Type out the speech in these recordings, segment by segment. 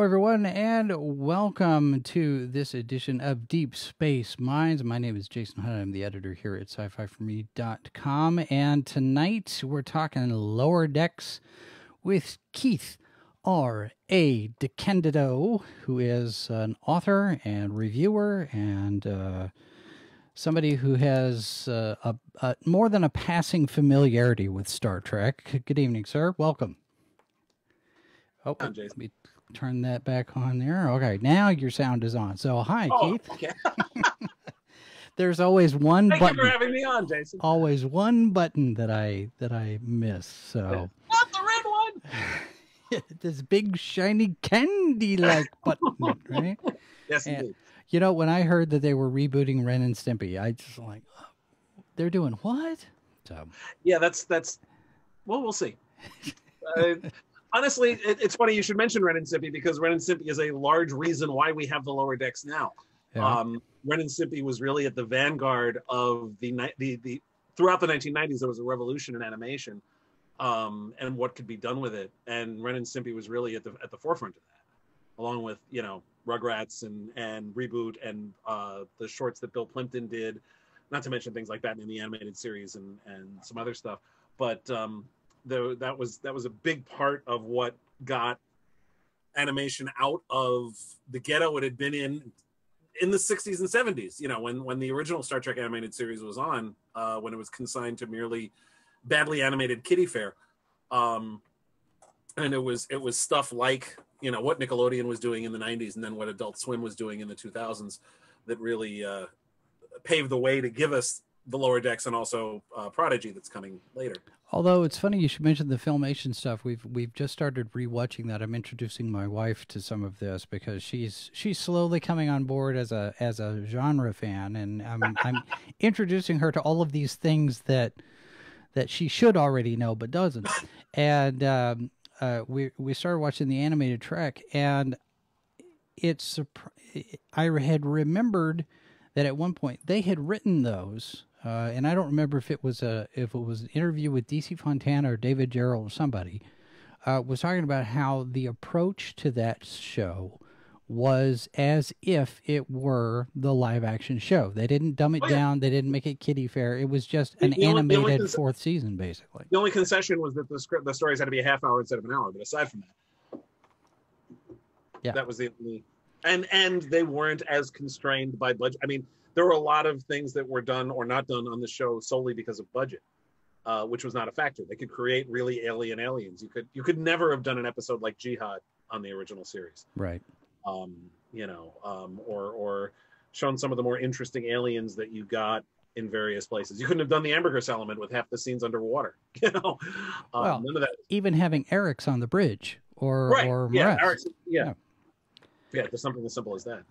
Hello, everyone, and welcome to this edition of Deep Space Minds. My name is Jason Hunt. I'm the editor here at sci fi for me.com. And tonight we're talking lower decks with Keith R. A. DeCandido, who is an author and reviewer and uh, somebody who has uh, a, a, more than a passing familiarity with Star Trek. Good evening, sir. Welcome. Oh, let me turn that back on there. Okay, now your sound is on. So, hi, oh, Keith. Okay. There's always one Thank button. you for having me on, Jason. Always one button that I that I miss. So not the red one. this big shiny candy like button, right? Yes, and, indeed. You know, when I heard that they were rebooting Ren and Stimpy, I just like, they're doing what? So yeah, that's that's. Well, we'll see. uh, honestly, it, it's funny you should mention Ren and Stimpy because Ren and Stimpy is a large reason why we have the lower decks now. Yeah. Um, Ren and Stimpy was really at the vanguard of the the the throughout the 1990s. There was a revolution in animation, um, and what could be done with it. And Ren and Stimpy was really at the at the forefront of that, along with you know Rugrats and and reboot and uh, the shorts that Bill Plympton did, not to mention things like Batman the animated series and and some other stuff. But um, that was that was a big part of what got animation out of the ghetto it had been in in the 60s and 70s you know when when the original star trek animated series was on uh, when it was consigned to merely badly animated kiddie fare. Um, and it was it was stuff like you know what nickelodeon was doing in the 90s and then what adult swim was doing in the 2000s that really uh, paved the way to give us the lower decks and also uh, prodigy that's coming later Although it's funny you should mention the filmation stuff. We've we've just started rewatching that. I'm introducing my wife to some of this because she's she's slowly coming on board as a as a genre fan, and I'm I'm introducing her to all of these things that that she should already know but doesn't. And um, uh, we we started watching the animated Trek, and it's I had remembered that at one point they had written those uh, and I don't remember if it was a if it was an interview with DC Fontana or David Gerrold or somebody uh, was talking about how the approach to that show was as if it were the live action show. They didn't dumb it oh, yeah. down. They didn't make it kiddie fare. It was just an the animated only, fourth season, basically. The only concession was that the script, the stories had to be a half hour instead of an hour. But aside from that, yeah, that was the only. And and they weren't as constrained by budget. I mean, there were a lot of things that were done or not done on the show solely because of budget, uh, which was not a factor. They could create really alien aliens. You could you could never have done an episode like Jihad on the original series, right? Um, you know, um, or or shown some of the more interesting aliens that you got in various places. You couldn't have done the ambergris element with half the scenes underwater. You know, um, well, none of that. Even having Arex on the bridge or right. or yeah, Arex, yeah, yeah, yeah, just something as simple as that.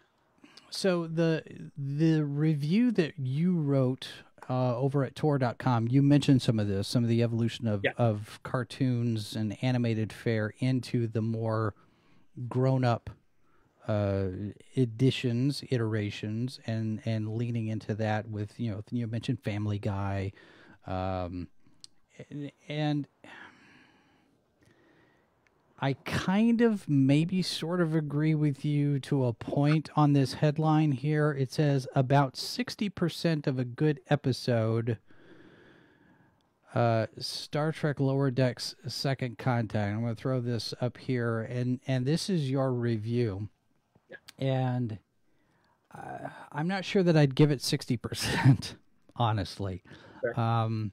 So the the review that you wrote uh, over at Tor.com, you mentioned some of this, some of the evolution of, yeah. of cartoons and animated fare into the more grown up uh, editions, iterations, and and leaning into that with you know you mentioned Family Guy, um, and, and I kind of maybe sort of agree with you to a point on this headline here. It says about 60% of a good episode uh, Star Trek Lower Decks Second Contact. I'm going to throw this up here and and this is your review. And uh, I'm not sure that I'd give it 60% honestly. Sure. Um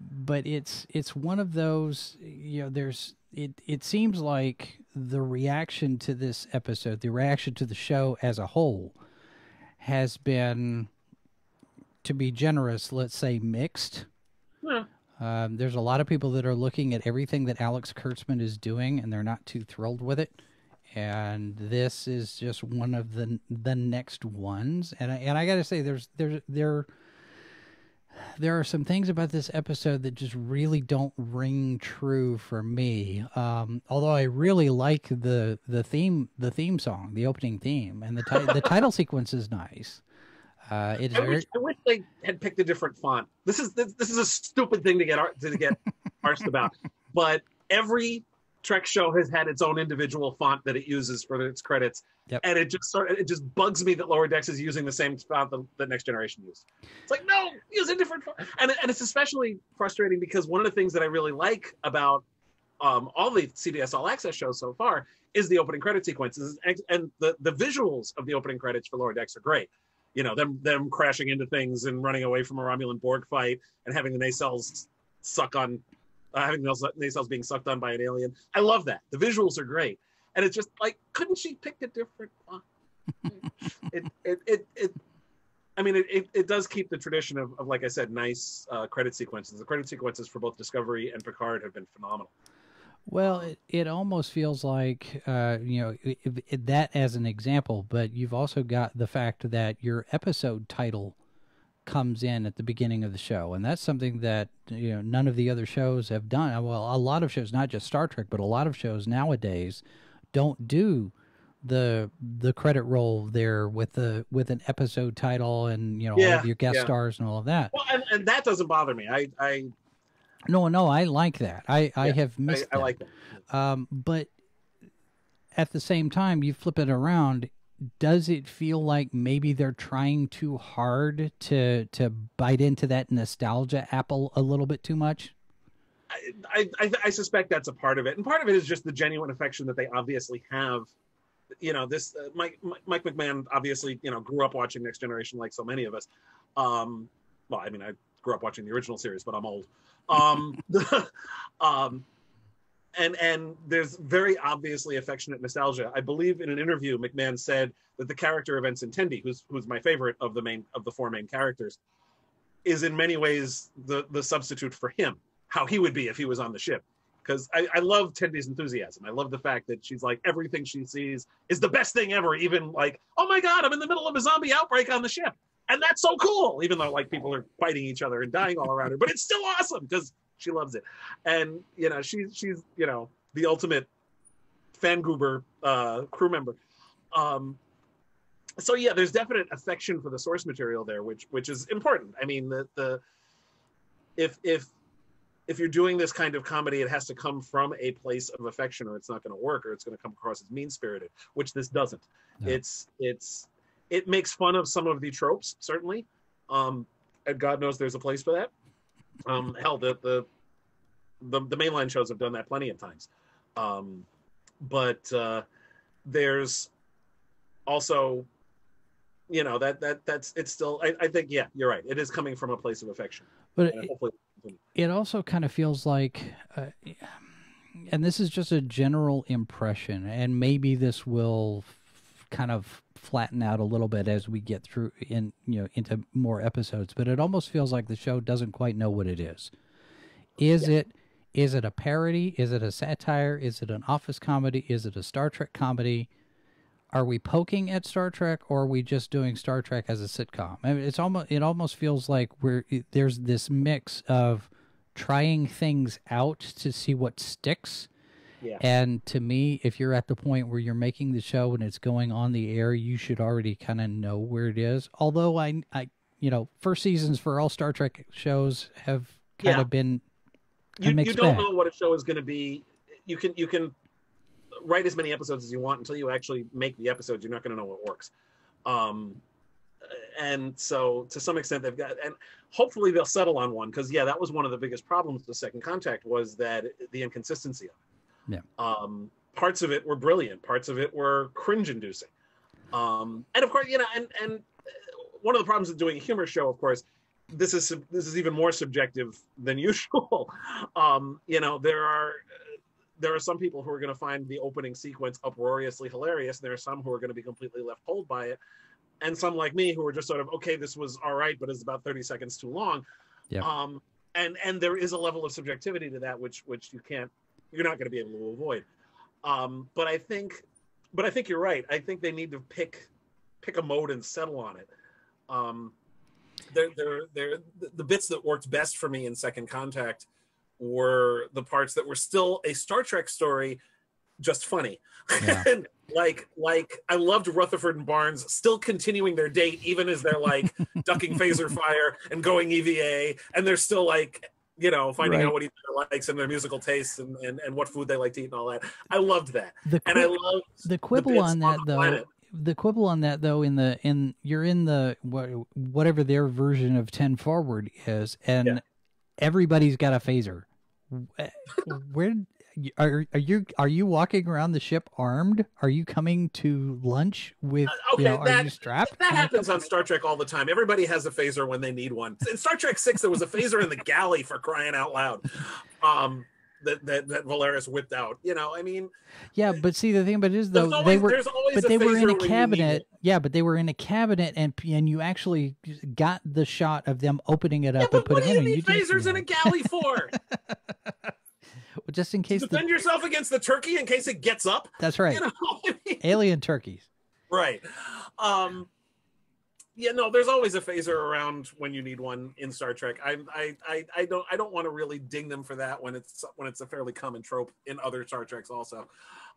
but it's it's one of those you know there's it it seems like the reaction to this episode, the reaction to the show as a whole, has been, to be generous, let's say mixed. Yeah. Um, there's a lot of people that are looking at everything that Alex Kurtzman is doing, and they're not too thrilled with it. And this is just one of the the next ones. And I, and I got to say, there's there's there there are some things about this episode that just really don't ring true for me. Um, although I really like the the theme the theme song, the opening theme, and the ti- the title sequence is nice. Uh, it is I, wish, I wish they had picked a different font. This is this, this is a stupid thing to get to get arsed about, but every Trek show has had its own individual font that it uses for its credits, Yep. and it just sort of, it just bugs me that Lower Decks is using the same font that, that Next Generation used. It's like no, use a different font, and and it's especially frustrating because one of the things that I really like about um, all the CBS All Access shows so far is the opening credit sequences, and, the the visuals of the opening credits for Lower Decks are great. You know them them crashing into things and running away from a Romulan Borg fight and having the nacelles suck on having nacelles being sucked on by an alien. I love that. The visuals are great, and it's just like, couldn't she pick a different one? it, it, it, it, I mean, it, it, it does keep the tradition of, of like I said, nice uh, credit sequences. The credit sequences for both Discovery and Picard have been phenomenal. Well, it, it almost feels like, uh, you know, it, it, that as an example, but you've also got the fact that your episode title comes in at the beginning of the show. And that's something that, you know, none of the other shows have done. Well, a lot of shows, not just Star Trek, but a lot of shows nowadays don't do the the credit roll there with the with an episode title and you know Yeah, all of your guest yeah. stars and all of that. Well, and, and that doesn't bother me. I I, No, no, I like that. I I have missed. I that. like that. Um, but at the same time, you flip it around. Does it feel like maybe they're trying too hard to to bite into that nostalgia apple a little bit too much? I, I, I suspect that's a part of it, and part of it is just the genuine affection that they obviously have. You know, this uh, Mike Mike McMahan obviously you know grew up watching Next Generation like so many of us. Um, well, I mean, I grew up watching the original series, but I'm old. Um, um, and and there's very obviously affectionate nostalgia. I believe in an interview, McMahan said that the character of Ensign Tendi, who's who's my favorite of the main of the four main characters, is in many ways the the substitute for him how he would be if he was on the ship. Because I, I love Tendi's enthusiasm. I love the fact that she's like everything she sees is the best thing ever. Even like, oh my god, I'm in the middle of a zombie outbreak on the ship, and that's so cool. Even though like people are fighting each other and dying all around her, but it's still awesome because she loves it. And you know, she's she's you know the ultimate fan goober uh, crew member. Um, so yeah, there's definite affection for the source material there, which which is important. I mean, the the if if if you're doing this kind of comedy, it has to come from a place of affection, or it's not going to work, or it's going to come across as mean spirited, which this doesn't. No. It's it's it makes fun of some of the tropes, certainly, um, and God knows there's a place for that. Um, hell, the the the, the mainline shows have done that plenty of times, um, but uh, there's also you know that that that's it's still I, I think yeah you're right. It is coming from a place of affection. But it, it also kind of feels like, uh, and this is just a general impression, and maybe this will f- kind of flatten out a little bit as we get through in you know into more episodes. But it almost feels like the show doesn't quite know what it is. Is it is it a parody? Is it a satire? Is it an office comedy? Is it a Star Trek comedy? Are we poking at Star Trek, or are we just doing Star Trek as a sitcom? I mean, it's almost it almost feels like we're there's this mix of trying things out to see what sticks. Yeah. And to me, if you're at the point where you're making the show and it's going on the air, you should already kind of know where it is. Although I, I, you know, first seasons for all Star Trek shows have kind Yeah. of been you, you don't bag. know what a show is going to be you can you can write as many episodes as you want until you actually make the episodes you're not going to know what works um and so to some extent they've got and hopefully they'll settle on one because yeah that was one of the biggest problems with second contact was that the inconsistency of it Yeah. um parts of it were brilliant parts of it were cringe inducing um and of course you know and and uh, one of the problems with doing a humor show of course this is this is even more subjective than usual. Um, you know, there are there are some people who are going to find the opening sequence uproariously hilarious. And there are some who are going to be completely left cold by it, and some like me who are just sort of okay, this was all right, but it's about thirty seconds too long. Yeah. Um, and and there is a level of subjectivity to that which which you can't you're not going to be able to avoid. Um, but I think but I think you're right. I think they need to pick pick a mode and settle on it. Um, they're, they're, they're, the bits that worked best for me in Second Contact were the parts that were still a Star Trek story, just funny. Yeah. like, like I loved Rutherford and Barnes still continuing their date, even as they're like ducking phaser fire and going EVA, and they're still like you know, finding right. out what each other likes and their musical tastes and, and, and what food they like to eat and all that. I loved that. The and I love the quibble the on that on though. Planet. The quibble on that though in the in you're in the whatever their version of 10 forward is and yeah. everybody's got a phaser. Eh, where are are you are you walking around the ship armed? Are you coming to lunch with? Uh, okay, you know, that, are you strapped? That happens on Star Trek all the time. Everybody has a phaser when they need one. In Star Trek Six, there was a phaser in the galley for crying out loud. Um, that, that that Valeris whipped out. You know, I mean, yeah, but see the thing about it is though always, they were, but they were in a cabinet. Yeah, but they were in a cabinet, and and you actually got the shot of them opening it up yeah, and putting it in. What do you need phasers in a galley for? just in case. defend the... yourself against the turkey in case it gets up. That's right. You know I mean? Alien turkeys. Right. Um, yeah, no, there's always a phaser around when you need one in Star Trek. I, I, I, I don't, I don't want to really ding them for that when it's when it's a fairly common trope in other Star Treks also.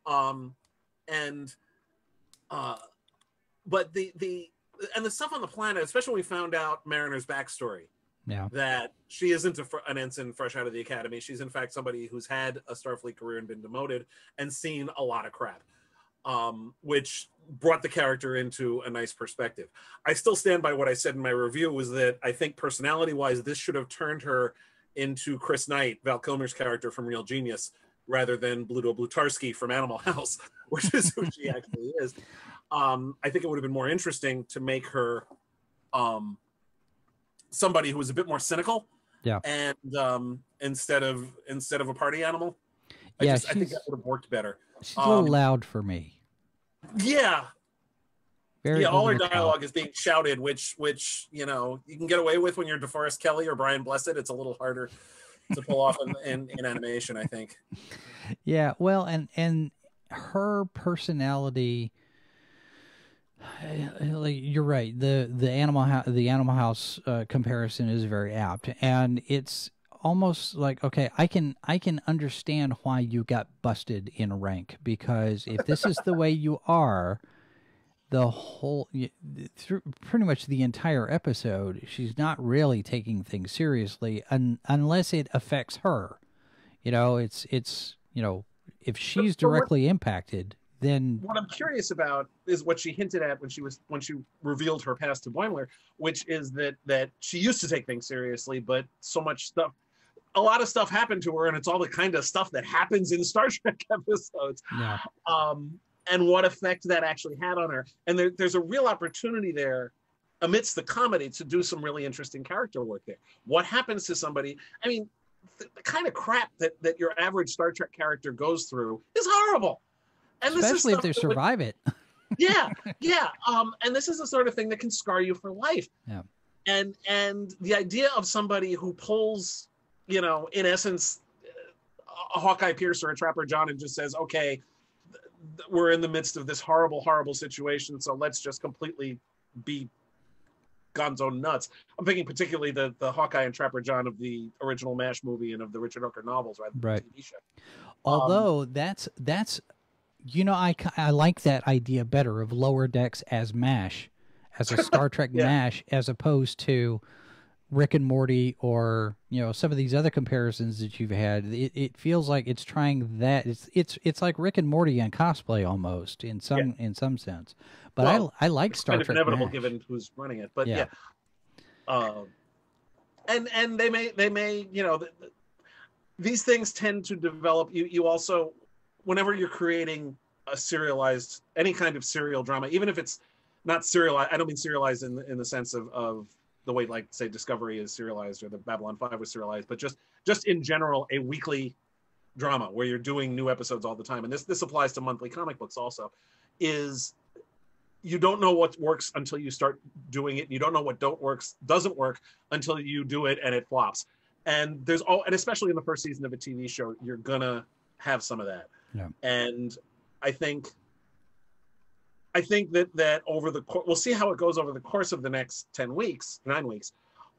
Um, and, uh, but the the and the stuff on the planet, especially when we found out Mariner's backstory, yeah. that she isn't a, an ensign fresh out of the academy. She's in fact somebody who's had a Starfleet career and been demoted and seen a lot of crap, um, which brought the character into a nice perspective. I still stand by what I said in my review was that I think personality wise, this should have turned her into Chris Knight, Val Kilmer's character from Real Genius, rather than Bluto Blutarsky from Animal House, which is who she actually is. Um, I think it would have been more interesting to make her um, somebody who was a bit more cynical. Yeah. And um, instead of instead of a party animal, I yeah, just, I think that would have worked better. She's a little um, loud for me. Yeah. Very yeah, all her dialogue is being shouted, which which you know you can get away with when you're DeForest Kelley or Brian Blessed. It's a little harder to pull off in, in, in animation, I think. Yeah, well, and and her personality you're right. The the animal the Animal House uh, comparison is very apt, and it's almost like okay, I can I can understand why you got busted in rank because if this is the way you are, the whole through pretty much the entire episode, she's not really taking things seriously un, unless it affects her. You know, it's it's you know if she's directly impacted then what I'm curious about is what she hinted at when she was when she revealed her past to Boimler, which is that that she used to take things seriously, but so much stuff, a lot of stuff happened to her, and it's all the kind of stuff that happens in Star Trek episodes. Yeah. Um, and what effect that actually had on her, and there, there's a real opportunity there amidst the comedy to do some really interesting character work there. What happens to somebody? I mean, the, the kind of crap that that your average Star Trek character goes through is horrible and especially if they survive would, it. yeah, yeah. Um, and this is the sort of thing that can scar you for life. Yeah. And and the idea of somebody who pulls, you know, in essence, a Hawkeye Pierce or a Trapper John and just says, okay, we're in the midst of this horrible, horrible situation, so let's just completely be gonzo nuts. I'm thinking particularly the the Hawkeye and Trapper John of the original MASH movie and of the Richard Hooker novels, rather right. TV show. Although um, that's that's you know, I, I like that idea better of lower decks as MASH, as a Star Trek yeah. MASH, as opposed to Rick and Morty or you know some of these other comparisons that you've had. It, it feels like it's trying that it's it's it's like Rick and Morty and cosplay almost in some yeah. in some sense. But well, I I like Star kind Trek. inevitable MASH. given who's running it, but yeah. yeah. Um, and and they may they may you know. The, the, these things tend to develop. You you also whenever you're creating a serialized any kind of serial drama, even if it's not serialized, I don't mean serialized in the, in the sense of, of the way like say Discovery is serialized or the Babylon 5 was serialized, but just just in general a weekly drama where you're doing new episodes all the time. And this this applies to monthly comic books also is you don't know what works until you start doing it. You don't know what don't works doesn't work until you do it and it flops. And there's all and especially in the first season of a TV show, you're gonna have some of that. Yeah. And I think I think that that over the we'll see how it goes over the course of the next 10 weeks, 9 weeks.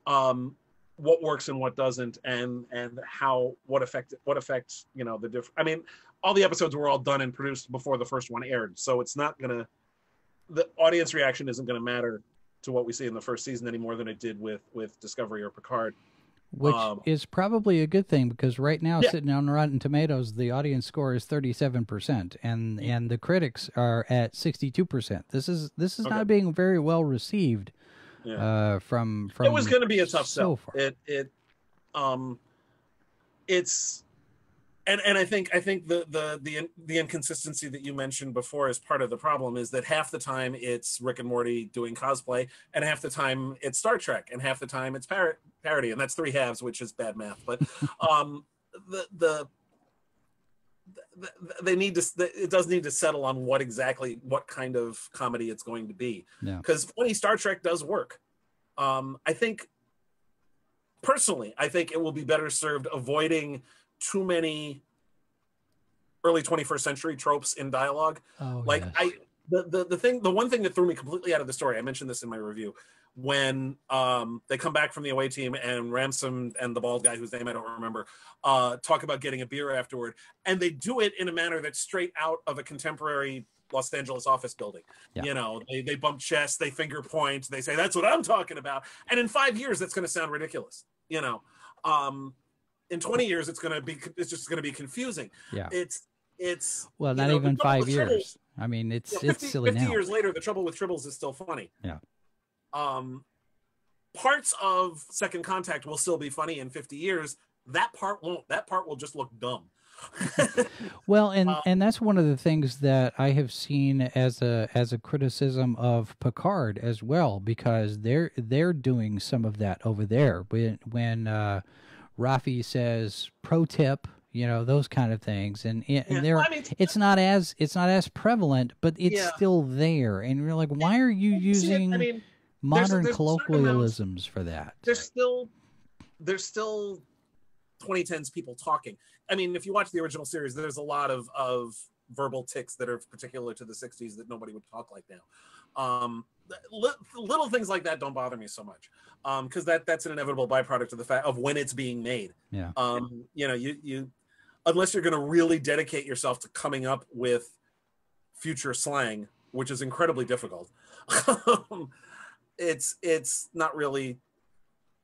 Um what works and what doesn't and and how what effect what affects, you know, the different I mean, all the episodes were all done and produced before the first one aired. So it's not going to the audience reaction isn't going to matter to what we see in the first season any more than it did with with Discovery or Picard. Which um, is probably a good thing because right now yeah. sitting on Rotten Tomatoes, the audience score is thirty seven percent, and and the critics are at sixty two percent. This is this is okay. not being very well received. Yeah. Uh, from from it was going to be a tough so sell. Far. It it um, it's and and I think I think the the the the inconsistency that you mentioned before is part of the problem is that half the time it's Rick and Morty doing cosplay, and half the time it's Star Trek, and half the time it's par- parody, and that's three halves, which is bad math. But um, the, the they need to it does need to settle on what exactly what kind of comedy it's going to be because yeah. funny star trek does work um, i think personally i think it will be better served avoiding too many early 21st century tropes in dialogue. Oh, like yes. I the, the the thing the one thing that threw me completely out of the story, I mentioned this in my review, when um, they come back from the away team and Ransom and the bald guy whose name I don't remember uh, talk about getting a beer afterward, and they do it in a manner that's straight out of a contemporary Los Angeles office building. Yeah. You know, they, they bump chests, they finger point, they say, That's what I'm talking about. And in five years, that's going to sound ridiculous. You know, um, in 20 years it's going to be it's just going to be confusing. Yeah. It's it's well not know, even five years. I mean it's 50, it's silly 50 now. years later the trouble with tribbles is still funny. Yeah. Um parts of second contact will still be funny in 50 years. That part won't that part will just look dumb. Well and um, and that's one of the things that i have seen as a as a criticism of picard as well because they're they're doing some of that over there when when uh Raffi says pro tip, you know, those kind of things. And, and yeah. there, well, I mean, it's not as, it's not as prevalent, but it's yeah. still there. And you're like, why are you using I mean, modern there's, there's colloquialisms for that? There's still, there's still 2010s people talking. I mean, if you watch the original series, there's a lot of, of verbal tics that are particular to the 60s that nobody would talk like now. Um, little things like that don't bother me so much because um, that that's an inevitable byproduct of the fact of when it's being made. Yeah. Um, you know, you you unless you're going to really dedicate yourself to coming up with future slang, which is incredibly difficult. it's it's not really.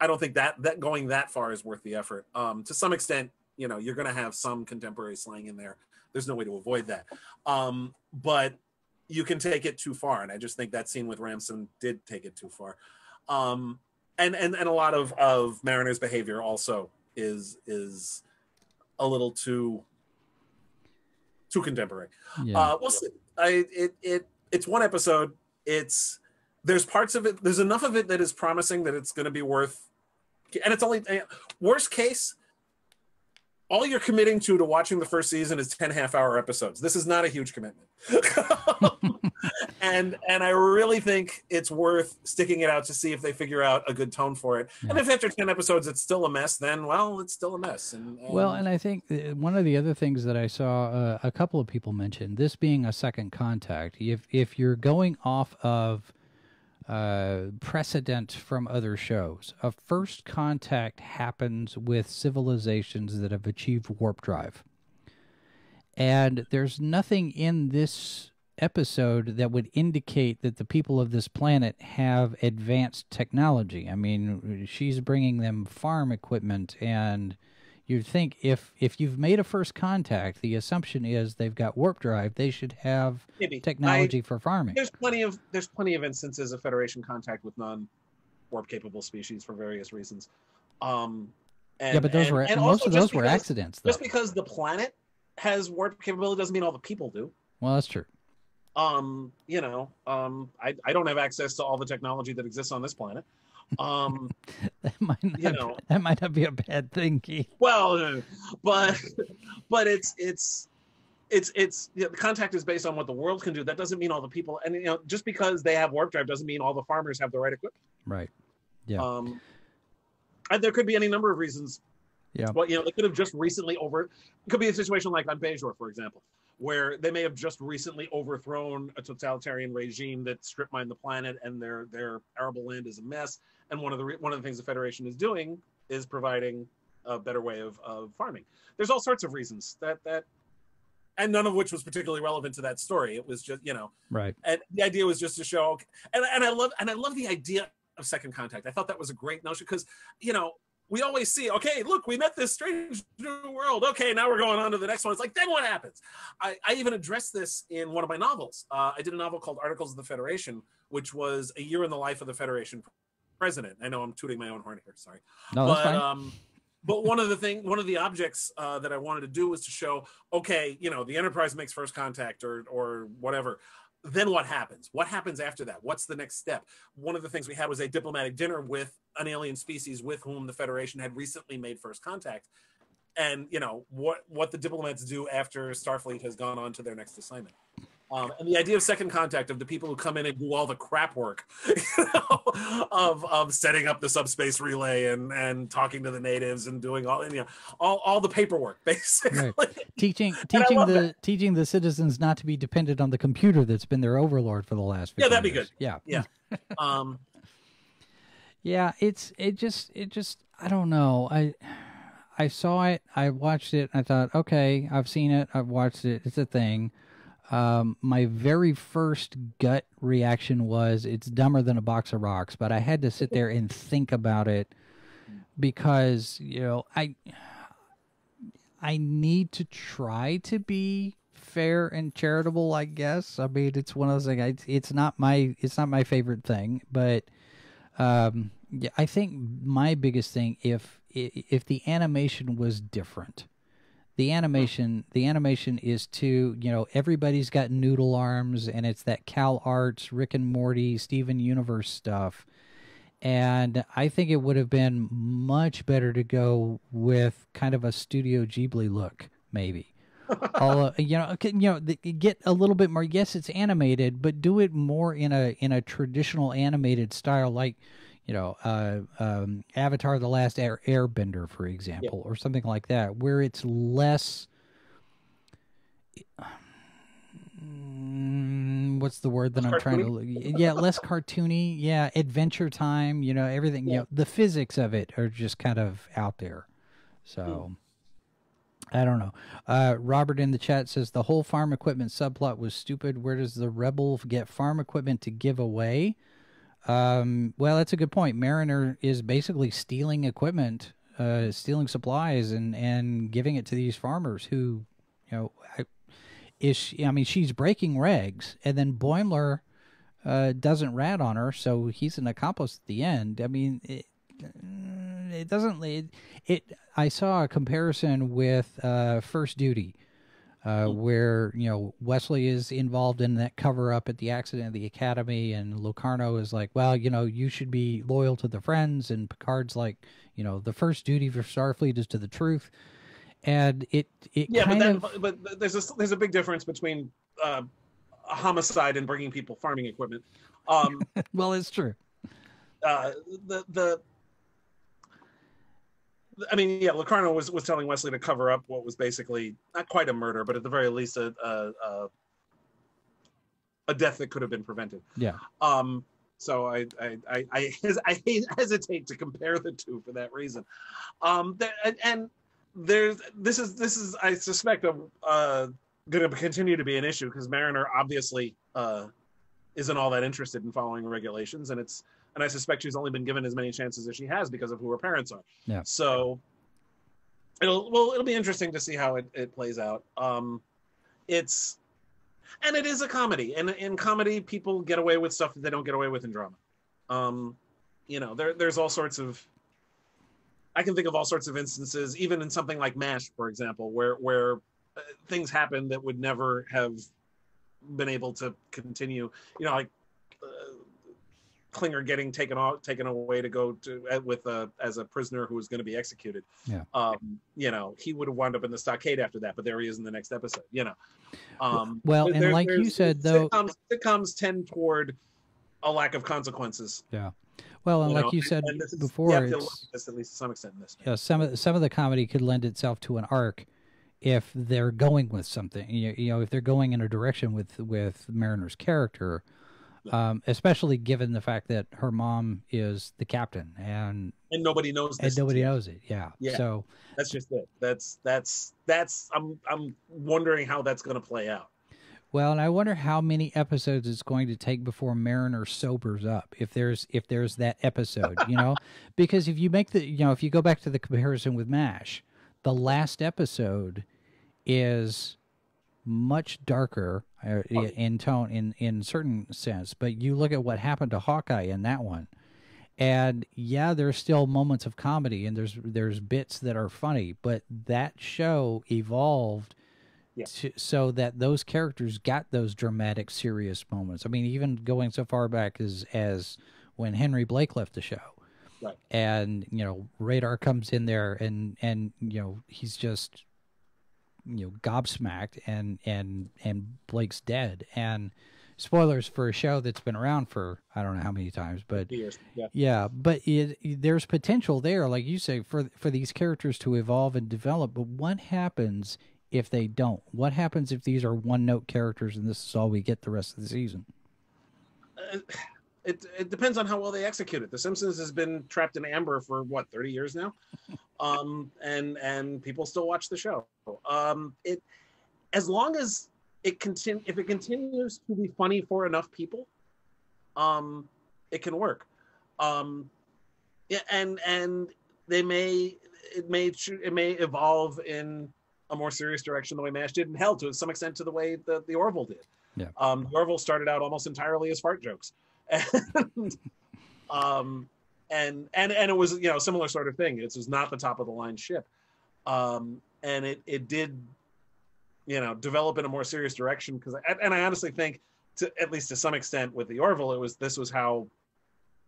I don't think that that going that far is worth the effort. Um, to some extent, you know, you're going to have some contemporary slang in there. There's no way to avoid that. Um, but you can take it too far, and I just think that scene with Ransom did take it too far. Um, and and and a lot of of Mariner's behavior also is is a little too too contemporary. Yeah. Uh, we'll see. I it it it's one episode. It's there's parts of it. There's enough of it that is promising that it's going to be worth. And it's only worst case all you're committing to to watching the first season is 10 half hour episodes. This is not a huge commitment. And and i really think it's worth sticking it out to see if they figure out a good tone for it. Yeah. and if after 10 episodes it's still a mess then well it's still a mess. And, and... well and i think uh, one of the other things that i saw uh, a couple of people mention this being a second contact if if you're going off of uh, precedent from other shows. A first contact happens with civilizations that have achieved warp drive. And there's nothing in this episode that would indicate that the people of this planet have advanced technology. I mean, she's bringing them farm equipment and you'd think if if you've made a first contact, the assumption is they've got warp drive. They should have Maybe. technology I, for farming. There's plenty of there's plenty of instances of Federation contact with non warp capable species for various reasons. Um, and, yeah, but those and, were and most of those were accidents. Though. Just because the planet has warp capability doesn't mean all the people do. Well, that's true. Um, you know, um, I, I don't have access to all the technology that exists on this planet. Um, that might not, you know, that might not be a bad thing, Keith. Well, but but it's it's it's it's you know, the contact is based on what the world can do. That doesn't mean all the people, and you know, just because they have warp drive doesn't mean all the farmers have the right equipment. Right. Yeah. Um, and there could be any number of reasons. Yeah. Well, you know, they could have just recently over. It could be a situation like on Bajor, for example where they may have just recently overthrown a totalitarian regime that strip mined the planet and their their arable land is a mess. And one of the re- one of the things the Federation is doing is providing a better way of, of farming. There's all sorts of reasons that that and none of which was particularly relevant to that story. It was just, you know, right. And the idea was just to show, and and I love and I love the idea of second contact. I thought that was a great notion because, you know, we always see, okay, look, we met this strange new world. Okay, now we're going on to the next one. It's like, then what happens? I, I even addressed this in one of my novels. Uh, I did a novel called Articles of the Federation, which was a year in the life of the Federation president. I know I'm tooting my own horn here. Sorry. No, that's but, fine. Um, but one of the thing, one of the objects uh, that I wanted to do was to show, okay, you know, the Enterprise makes first contact or or whatever then what happens? What happens after that? What's the next step? One of the things we had was a diplomatic dinner with an alien species with whom the Federation had recently made first contact. And you know what what the diplomats do after Starfleet has gone on to their next assignment. Um, and the idea of second contact of the people who come in and do all the crap work you know, of, of setting up the subspace relay and, and talking to the natives and doing all you know all, all the paperwork basically right. teaching teaching the that. teaching the citizens not to be dependent on the computer that's been their overlord for the last few years. yeah that'd years. be good yeah yeah um yeah it's it just it just I don't know I I saw it I watched it I thought okay I've seen it I've watched it it's a thing um, my very first gut reaction was it's dumber than a box of rocks, but I had to sit there and think about it because you know I I need to try to be fair and charitable. I guess I mean it's one of those things. It's not my it's not my favorite thing, but um, yeah, I think my biggest thing if if the animation was different the animation the animation is to you know everybody's got noodle arms and it's that cal arts rick and morty steven universe stuff. And i think it would have been much better to go with kind of a studio ghibli look maybe. All, uh, you know you know get a little bit more yes it's animated but do it more in a in a traditional animated style like you know, uh, um, Avatar: The Last Air Airbender, for example, yeah. or something like that, where it's less. Mm, what's the word that less I'm trying to look? Yeah, less cartoony. Yeah, Adventure Time. You know, everything. Yeah. You know, the physics of it are just kind of out there. So. Hmm. I don't know. Uh, Robert in the chat says the whole farm equipment subplot was stupid. Where does the rebel get farm equipment to give away? Um, well, that's a good point. Mariner is basically stealing equipment, uh, stealing supplies, and and giving it to these farmers who, you know, is she, I mean, she's breaking regs, and then Boimler uh, doesn't rat on her, so he's an accomplice at the end. I mean, it, it doesn't. It, it I saw a comparison with uh, First Duty uh, hmm. where you know Wesley is involved in that cover up at the accident of the academy, and Locarno is like, well, you know, you should be loyal to the friends, and Picard's like, you know, the first duty for Starfleet is to the truth, and it it yeah, but then of... but there's a there's a big difference between uh, a homicide and bringing people farming equipment. Um, well, it's true. Uh, the the I mean, yeah, Locarno was was telling Wesley to cover up what was basically not quite a murder, but at the very least a a, a, a death that could have been prevented. Yeah. Um. So I I I I, I hesitate to compare the two for that reason. Um. and, and there's this is this is I suspect a uh going to continue to be an issue because Mariner obviously uh isn't all that interested in following regulations, and it's and I suspect she's only been given as many chances as she has because of who her parents are. Yeah. So it'll well, it'll be interesting to see how it, it plays out. Um, it's and it is a comedy, and in comedy, people get away with stuff that they don't get away with in drama. Um, you know, there there's all sorts of. I can think of all sorts of instances, even in something like MASH, for example, where where uh, things happen that would never have been able to continue. You know, like Klinger getting taken off, taken away to go to uh, with a as a prisoner who was going to be executed. Yeah. Um, you know, he would have wound up in the stockade after that, but there he is in the next episode. You know. Um, well, and like you said, though, sitcoms, sitcoms tend toward a lack of consequences. Yeah. Well, and you like know, you said and before, it's, this, at least to some extent in this. Yeah, some of some of the comedy could lend itself to an arc if they're going with something. You, you know, if they're going in a direction with with Mariner's character um, especially given the fact that her mom is the captain and and nobody knows and nobody knows it. Yeah. Yeah. So that's just it. That's that's that's I'm I'm wondering how that's going to play out. Well, and I wonder how many episodes it's going to take before Mariner sobers up. If there's if there's that episode, you know, because if you make the you know if you go back to the comparison with Mash, the last episode is much darker uh, in tone in in certain sense, but you look at what happened to Hawkeye in that one, and yeah, there's still moments of comedy and there's there's bits that are funny, but that show evolved Yeah. to, so that those characters got those dramatic, serious moments. I mean, even going so far back as as when Henry Blake left the show, Right. and you know Radar comes in there and and you know he's just you know gobsmacked and and and Blake's dead and spoilers for a show that's been around for I don't know how many times, but Years. Yeah. yeah, but it, there's potential there, like you say, for for these characters to evolve and develop. But what happens if they don't? What happens if these are one note characters and this is all we get the rest of the season? Uh, it it depends on how well they execute it. The Simpsons has been trapped in amber for what thirty years now, um, and and people still watch the show. Um, it as long as it continue if it continues to be funny for enough people, um, it can work. Um, yeah, and and they may it may it may evolve in a more serious direction the way Mash did, and hell, to some extent, to the way that the Orville did. Yeah. Um, Orville started out almost entirely as fart jokes, and um, and and and it was you know similar sort of thing. This was not the top of the line ship, um, and it it did, you know, develop in a more serious direction because and I honestly think to at least to some extent with the Orville, it was this was how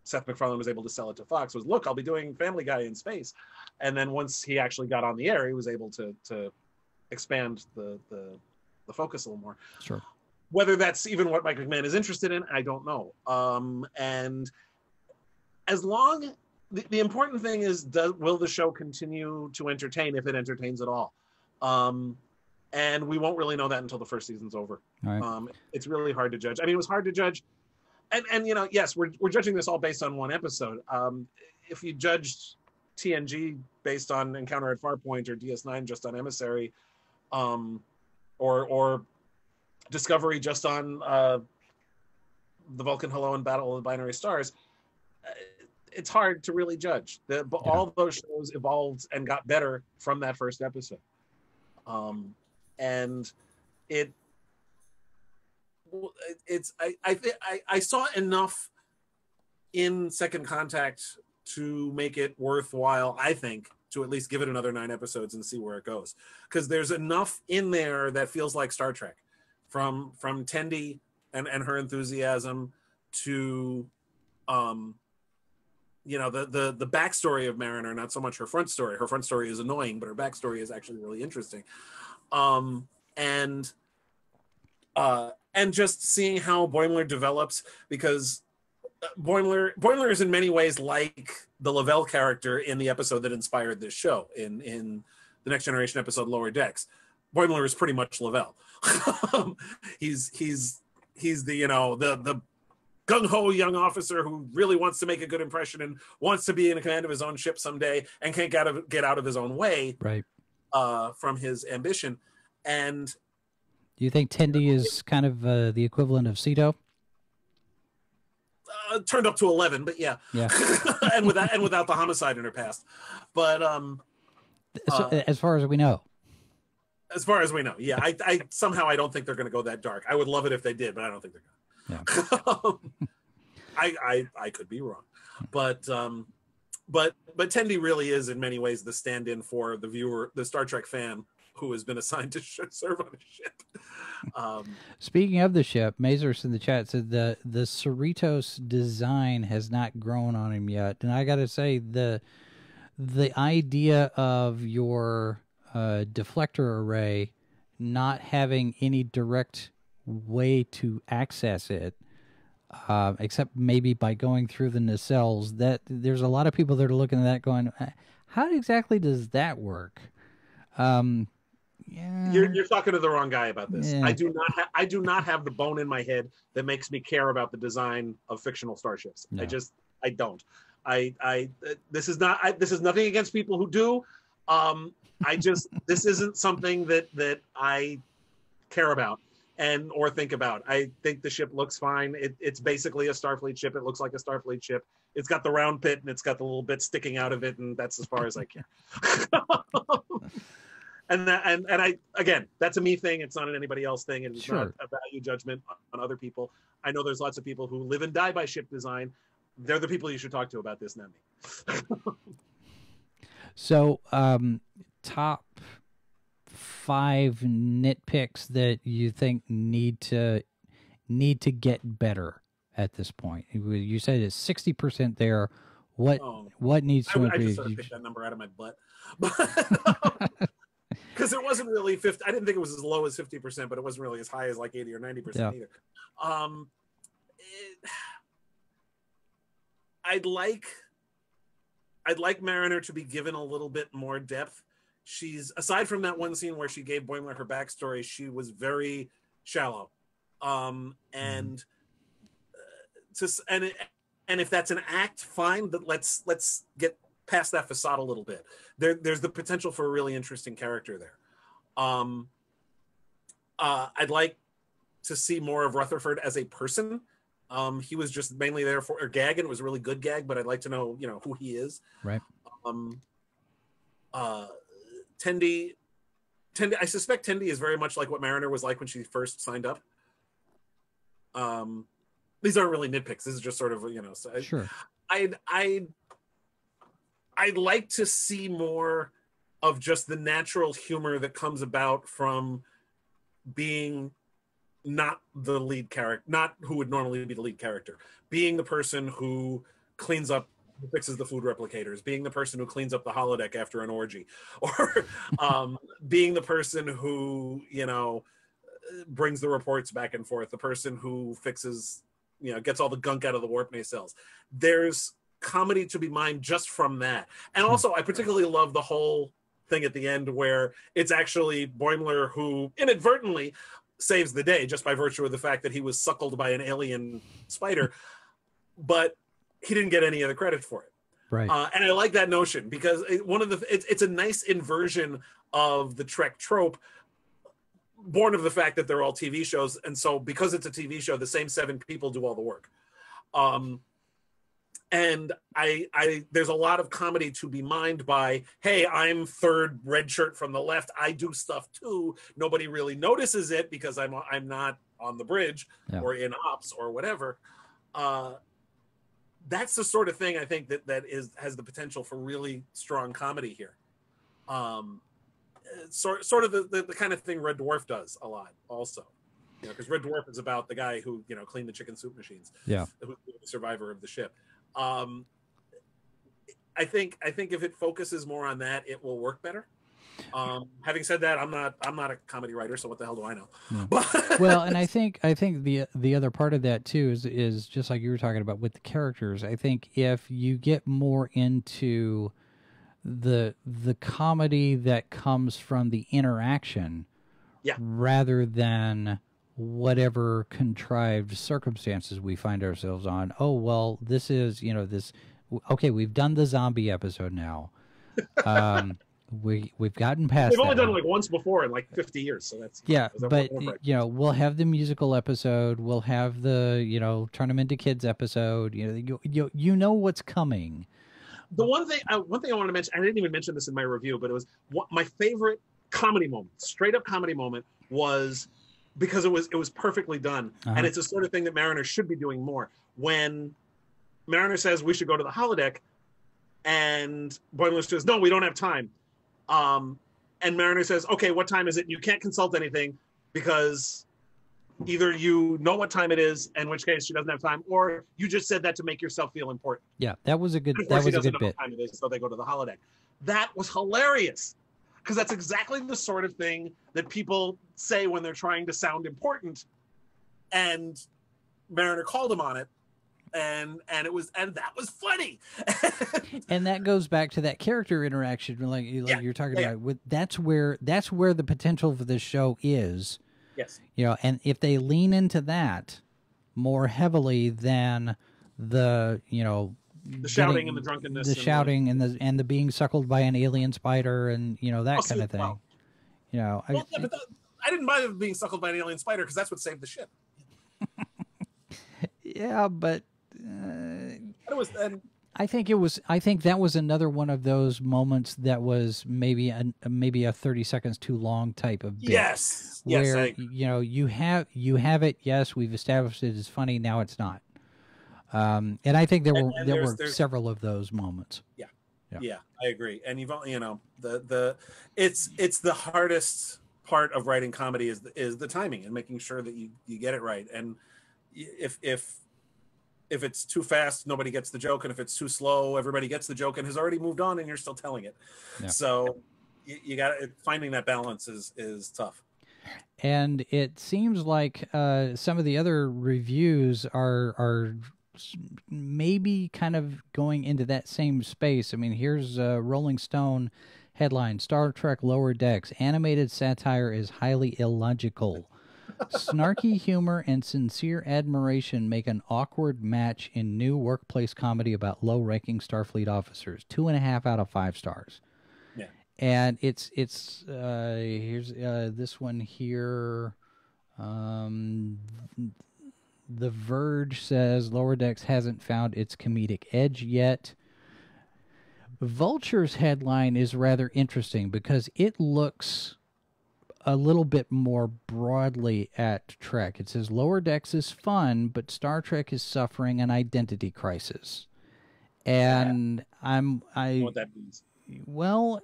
Seth MacFarlane was able to sell it to Fox was look, I'll be doing Family Guy in space, and then once he actually got on the air, he was able to to expand the the, the focus a little more. Sure. Whether that's even what Mike McMahan is interested in, I don't know. Um, and as long the, the important thing is does will the show continue to entertain if it entertains at all um and we won't really know that until the first season's over right. um it's really hard to judge i mean it was hard to judge and and you know yes we're, we're judging this all based on one episode um if you judged tng based on encounter at farpoint or ds9 just on emissary um or or discovery just on uh the vulcan hello and battle of the binary stars uh, it's hard to really judge. The, but Yeah. all those shows evolved and got better from that first episode. Um, and it, it's I I think I I saw enough in Second Contact to make it worthwhile. I think to at least give it another nine episodes and see where it goes because there's enough in there that feels like Star Trek, from from Tendi and and her enthusiasm to um you know the the the backstory of Mariner, not so much her front story. Her front story is annoying, but her backstory is actually really interesting. Um, and uh, and just seeing how Boimler develops because uh, Boimler Boimler is in many ways like the Lavelle character in the episode that inspired this show in in the Next Generation episode Lower Decks. Boimler is pretty much Lavelle. he's he's he's the you know the the gung ho young officer who really wants to make a good impression and wants to be in command of his own ship someday and can't get out of, get out of his own way Right. uh, from his ambition. And Do you think Tendi is kind of uh, the equivalent of Sito? uh, turned up to eleven, but yeah, Yeah. and without and without the homicide in her past. But um, So, Uh, as far as we know. As far as we know, yeah, I, I somehow I don't think they're going to go that dark. I would love it if they did, but I don't think they're going. to. I, I I could be wrong, but um, but but Tendi really is in many ways the stand-in for the viewer, the Star Trek fan who has been assigned to serve on a ship. Um, Speaking of the ship, Mazers in the chat said the the Cerritos design has not grown on him yet, and I got to say the the idea of your uh, deflector array not having any direct way to access it, uh, except maybe by going through the nacelles. That there's a lot of people that are looking at that going, "Uh, how exactly does that work? Um, yeah, you're, you're talking to the wrong guy about this. Yeah. I do not ha- I do not have the bone in my head that makes me care about the design of fictional starships. No. I just I don't. I I uh, this is not I, this is nothing against people who do. Um, I just this isn't something that that I care about. and or think about. I think the ship looks fine. It, it's basically a Starfleet ship. It looks like a Starfleet ship. It's got the round pit and it's got the little bit sticking out of it, and that's as far as I care. and that, and and I again, that's a me thing. It's not an anybody else thing, and it's sure. not a value judgment on other people. I know there's lots of people who live and die by ship design. They're the people you should talk to about this, not me. so, um, top five nitpicks that you think need to need to get better at this point? You said it's sixty percent there. What oh, what needs to improve? I just sort of picked that number out of my butt, because it wasn't really fifty. I didn't think it was as low as fifty percent, but it wasn't really as high as like eighty or ninety percent either. Um, it, I'd like I'd like Mariner to be given a little bit more depth she's aside from that one scene where she gave Boimler her backstory, she was very shallow. Um, and uh, to and it, and if that's an act, fine. But let's let's get past that facade a little bit. There, there's the potential for a really interesting character there. Um, uh, I'd like to see more of Rutherford as a person. Um, he was just mainly there for a gag, and it was a really good gag. But I'd like to know, you know, who he is. Right. Um, uh, Tendi, Tendi, I suspect Tendi is very much like what Mariner was like when she first signed up. Um, these aren't really nitpicks. This is just sort of you know. So sure. I'd I I'd like to see more of just the natural humor that comes about from being not the lead character, not who would normally be the lead character, being the person who cleans up who fixes the food replicators, being the person who cleans up the holodeck after an orgy, or um, being the person who you know brings the reports back and forth, the person who fixes you know gets all the gunk out of the warp nacelles. There's comedy to be mined just from that, and hmm. also I particularly love the whole thing at the end where it's actually Boimler who inadvertently saves the day just by virtue of the fact that he was suckled by an alien spider. But he didn't get any of the credit for it. Right. Uh, and I like that notion because it, one of the it's, it's a nice inversion of the Trek trope, born of the fact that they're all TV shows, and so because it's a TV show, the same seven people do all the work. Um, and I, I, there's a lot of comedy to be mined by. Hey, I'm third red shirt from the left. I do stuff too. Nobody really notices it because I'm, I'm not on the bridge yeah. or in ops or whatever. Uh, that's the sort of thing I think that that is has the potential for really strong comedy here. Um, sort sort of the, the, the kind of thing Red Dwarf does a lot, also. You know, because Red Dwarf is about the guy who you know cleaned the chicken soup machines. Yeah, who's the survivor of the ship. Um, I think I think if it focuses more on that, it will work better. Um, having said that, I'm not I'm not a comedy writer, so what the hell do I know? Yeah. well, and I think I think the the other part of that too is is just like you were talking about with the characters. I think if you get more into the the comedy that comes from the interaction, yeah, rather than whatever contrived circumstances we find ourselves on. Oh well, this is you know this. Okay, we've done the zombie episode now. Um, we we've gotten past. We've only done it like once before in like fifty years, so that's yeah. But you know, we'll have the musical episode. We'll have the you know turn them into kids episode. You know, you you, you know what's coming. The one thing, uh, one thing I want to mention, I didn't even mention this in my review, but it was what, my favorite comedy moment, straight up comedy moment, was because it was it was perfectly done, uh-huh. and it's the sort of thing that Mariner should be doing more. When Mariner says we should go to the holodeck, and Boimler says, "No, we don't have time." Um, and Mariner says, "Okay, what time is it?" You can't consult anything because either you know what time it is, in which case she doesn't have time, or you just said that to make yourself feel important. Yeah, that was a good. That was a good bit. time it is, so they go to the holodeck. That was hilarious because that's exactly the sort of thing that people say when they're trying to sound important. And Mariner called him on it, and and it was and that was funny. And that goes back to that character interaction like, like yeah. you're talking yeah, about with that's where that's where the potential for this show is. Yes. You know and if they lean into that more heavily than the you know the shouting and the drunkenness the and shouting the, and the and the being suckled by an alien spider and you know that oh, kind of thing. you know well, I, yeah, but I didn't mind being suckled by an alien spider because that's what saved the ship. yeah, but uh, was. And, I think it was. I think that was another one of those moments that was maybe a maybe a thirty seconds too long type of bit. Yes. Where yes, you know you have you have it. Yes, we've established it as funny. Now it's not. Um, and I think there were and there were there's, several of those moments. Yeah. yeah. Yeah, I agree. And you've you know the the it's it's the hardest part of writing comedy is is the timing and making sure that you you get it right. And if if if it's too fast, nobody gets the joke, and if it's too slow, everybody gets the joke and has already moved on, and you're still telling it. Yeah. So you, you got finding that balance is is tough. And it seems like uh, some of the other reviews are are maybe kind of going into that same space. I mean, here's uh, Rolling Stone headline: Star Trek Lower Decks animated satire is highly illogical. Snarky humor and sincere admiration make an awkward match in new workplace comedy about low-ranking Starfleet officers. Two and a half out of five stars. Yeah, and it's it's uh, here's uh, this one here. Um, the Verge says Lower Decks hasn't found its comedic edge yet. Vulture's headline is rather interesting because it looks a little bit more broadly at Trek. It says Lower Decks is fun, but Star Trek is suffering an identity crisis. And yeah. I'm I what that means. Well,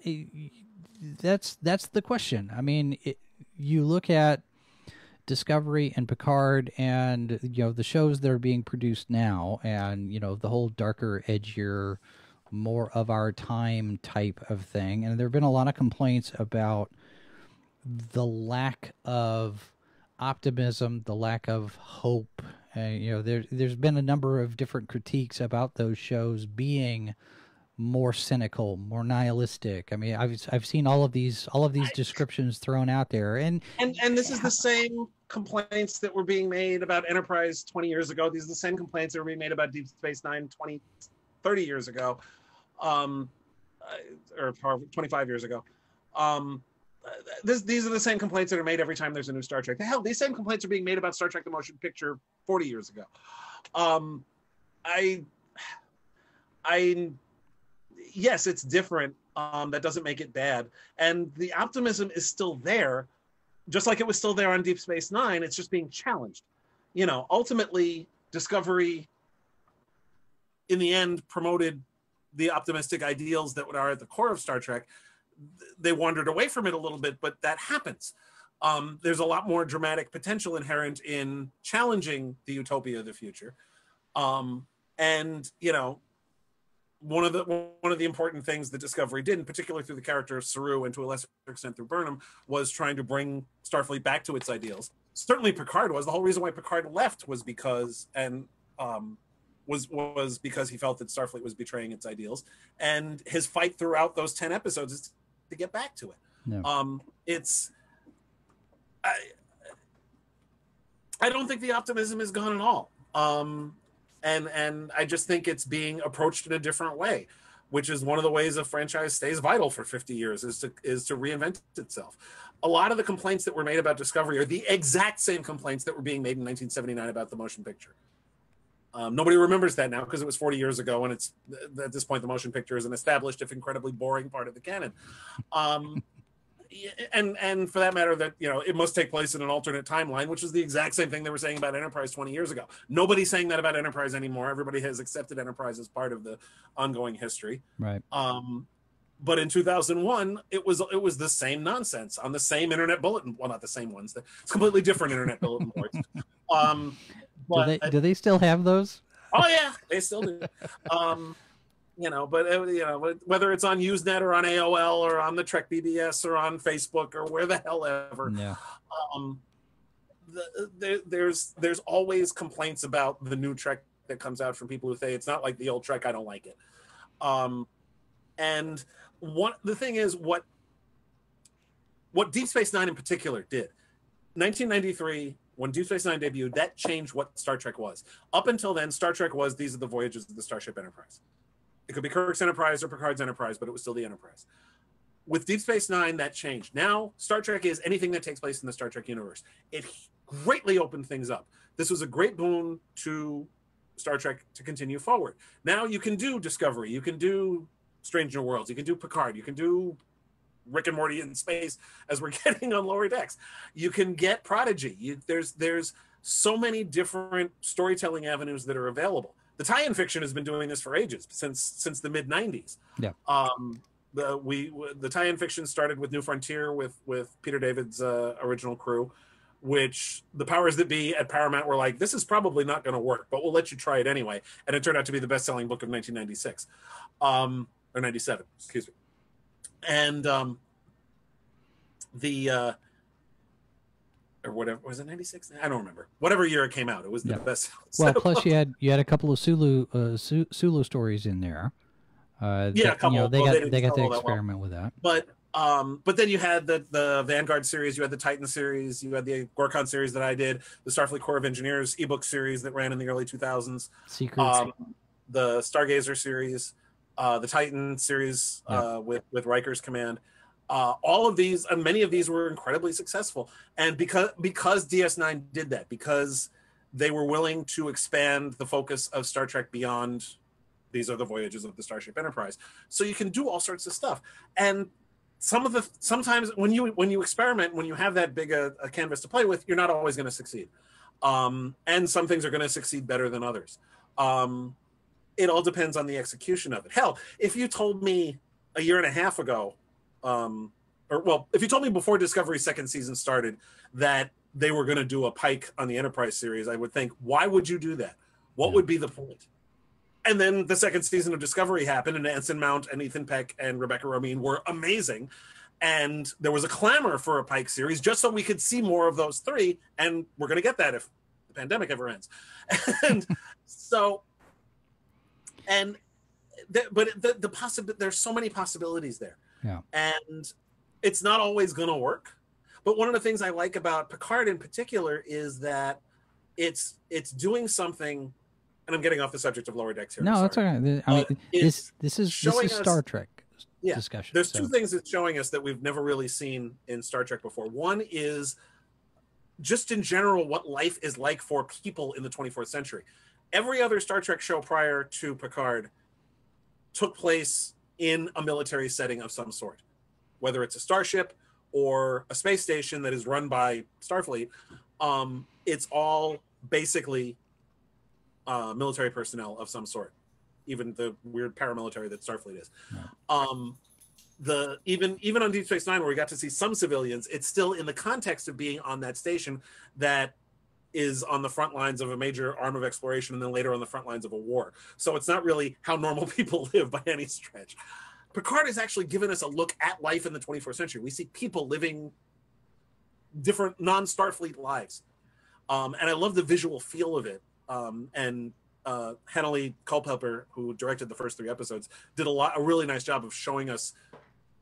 that's that's the question. I mean, it, you look at Discovery and Picard and you know the shows that are being produced now and you know the whole darker edgier more of our time type of thing and there've been a lot of complaints about the lack of optimism, the lack of hope. Uh, you know, there, there's been a number of different critiques about those shows being more cynical, more nihilistic. I mean, I've I've seen all of these all of these descriptions thrown out there, and and and this is the same complaints that were being made about Enterprise 20 years ago. These are the same complaints that were being made about Deep Space Nine 20, 30 years ago, um, uh, or 25 years ago. Um, this, these are the same complaints that are made every time there's a new Star Trek. The hell, these same complaints are being made about Star Trek: The Motion Picture 40 years ago. Um, I, I, yes, it's different. Um, that doesn't make it bad, and the optimism is still there, just like it was still there on Deep Space Nine. It's just being challenged. You know, ultimately, Discovery, in the end, promoted the optimistic ideals that are at the core of Star Trek they wandered away from it a little bit, but that happens. Um, there's a lot more dramatic potential inherent in challenging the utopia of the future. Um, and you know, one of the one of the important things that Discovery did, in particular through the character of Saru and to a lesser extent through Burnham, was trying to bring Starfleet back to its ideals. Certainly, Picard was the whole reason why Picard left was because and um, was was because he felt that Starfleet was betraying its ideals, and his fight throughout those ten episodes is to get back to it. No. Um, it's I I don't think the optimism is gone at all. Um, and and I just think it's being approached in a different way, which is one of the ways a franchise stays vital for 50 years is to is to reinvent itself. A lot of the complaints that were made about Discovery are the exact same complaints that were being made in 1979 about the motion picture. Um, nobody remembers that now because it was 40 years ago, and it's at this point the motion picture is an established, if incredibly boring, part of the canon. Um, and and for that matter, that you know it must take place in an alternate timeline, which is the exact same thing they were saying about Enterprise 20 years ago. Nobody's saying that about Enterprise anymore. Everybody has accepted Enterprise as part of the ongoing history. Right. Um, but in 2001 it was it was the same nonsense on the same internet bulletin well not the same ones it's completely different internet bulletin boards um but, do they do they still have those? Oh yeah, they still do. um, you know, but uh, you know, whether it's on Usenet or on AOL or on the Trek BBS or on Facebook or where the hell ever. Yeah. Um, the, the, there's there's always complaints about the new Trek that comes out from people who say it's not like the old Trek. I don't like it. Um, and what the thing is, what what Deep Space Nine in particular did, 1993 when Deep Space Nine debuted, that changed what Star Trek was. Up until then, Star Trek was these are the voyages of the Starship Enterprise. It could be Kirk's Enterprise or Picard's Enterprise, but it was still the Enterprise. with Deep Space Nine, that changed. Now, Star Trek is anything that takes place in the Star Trek universe. It greatly opened things up. This was a great boon to Star Trek to continue forward. Now you can do Discovery, you can do Strange New Worlds, you can do Picard, you can do Rick and Morty in space as we're getting on lower decks. You can get Prodigy. You, there's there's so many different storytelling avenues that are available. The tie-in fiction has been doing this for ages since since the mid '90s. Yeah. Um, the we the tie-in fiction started with New Frontier with with Peter David's uh, original crew, which the powers that be at Paramount were like, this is probably not going to work, but we'll let you try it anyway. And it turned out to be the best-selling book of 1996, um, or 97, excuse me. And um, the uh, or whatever was it 96 i don't remember whatever year it came out it was the Yep. best Well, plus you had you had a couple of Sulu uh, Su- Sulu stories in there. Uh, Yeah, a that, you couple. know, they Well, got they they, got to that well. experiment with that. but um but then you had the the vanguard series you had the titan series you had the gorkon series that i did the starfleet corps of engineers ebook series that ran in the early 2000s Secrets. um the stargazer series uh the titan series uh with with riker's command uh, all of these and many of these were incredibly successful. And because because ds9 did that because they were willing to expand the focus of star trek beyond these are the voyages of the starship enterprise. So you can do all sorts of stuff. And some of the sometimes when you when you experiment when you have that big a, a canvas to play with you're not always going to succeed. Um, and some things are going to succeed better than others. Um, it all depends on the execution of it. Hell if you told me a year and a half ago um, or well if you told me before discovery second season started that they were going to do a pike on the enterprise series i would think why would you do that what Yeah. would be the point? and then the second season of Discovery happened, and Anson Mount and Ethan Peck and Rebecca Romijn were amazing. And there was a clamor for a Pike series just so we could see more of those three. And we're going to get that if the pandemic ever ends. and so, and the, but the the possibility there's so many possibilities there. Yeah. And it's not always going to work. But one of the things I like about Picard in particular is that it's it's doing something. And I'm getting off the subject of lower decks here. No, that's okay. The- I mean, this this is this showing is us- Star Trek Yeah, discussion. There's so- two things it's showing us that we've never really seen in Star Trek before. One is just in general what life is like for people in the 24th century. Every other Star Trek show prior to Picard took place in a military setting of some sort, whether it's a starship or a space station that is run by Starfleet. Um, it's all basically uh, military personnel of some sort, even the weird paramilitary that Starfleet is. Um, the even even on Deep Space Nine, where we got to see some civilians, it's still in the context of being on that station that is on the front lines of a major arm of exploration and then later on the front lines of a war. So it's not really how normal people live by any stretch. Picard has actually given us a look at life in the 24th century. We see people living different non-Starfleet lives. Um, and I love the visual feel of it. Um, and uh, Hanelle Culpepper, who directed the first three episodes, did a lot, a really nice job of showing us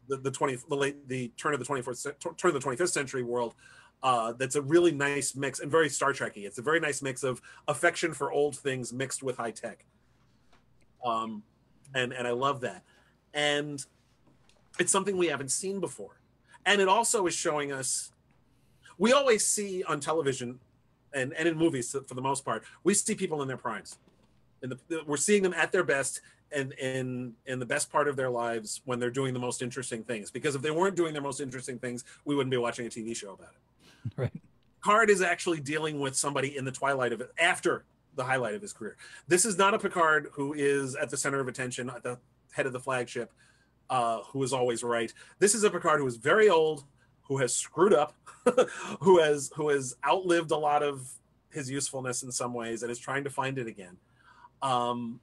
the, the 20, the late, the turn of the 24th, turn of the 25th century world. Uh, that's a really nice mix and very Star Trekky. It's a very nice mix of affection for old things mixed with high tech. Um, and and I love that. And it's something we haven't seen before. And it also is showing us. We always see on television, and and in movies for the most part, we see people in their primes. And the, we're seeing them at their best and in in the best part of their lives when they're doing the most interesting things. Because if they weren't doing their most interesting things, we wouldn't be watching a TV show about it. Right. Card is actually dealing with somebody in the twilight of it after the highlight of his career. This is not a Picard who is at the center of attention, at the head of the flagship, uh, who is always right. This is a Picard who is very old, who has screwed up, who has who has outlived a lot of his usefulness in some ways, and is trying to find it again. Um,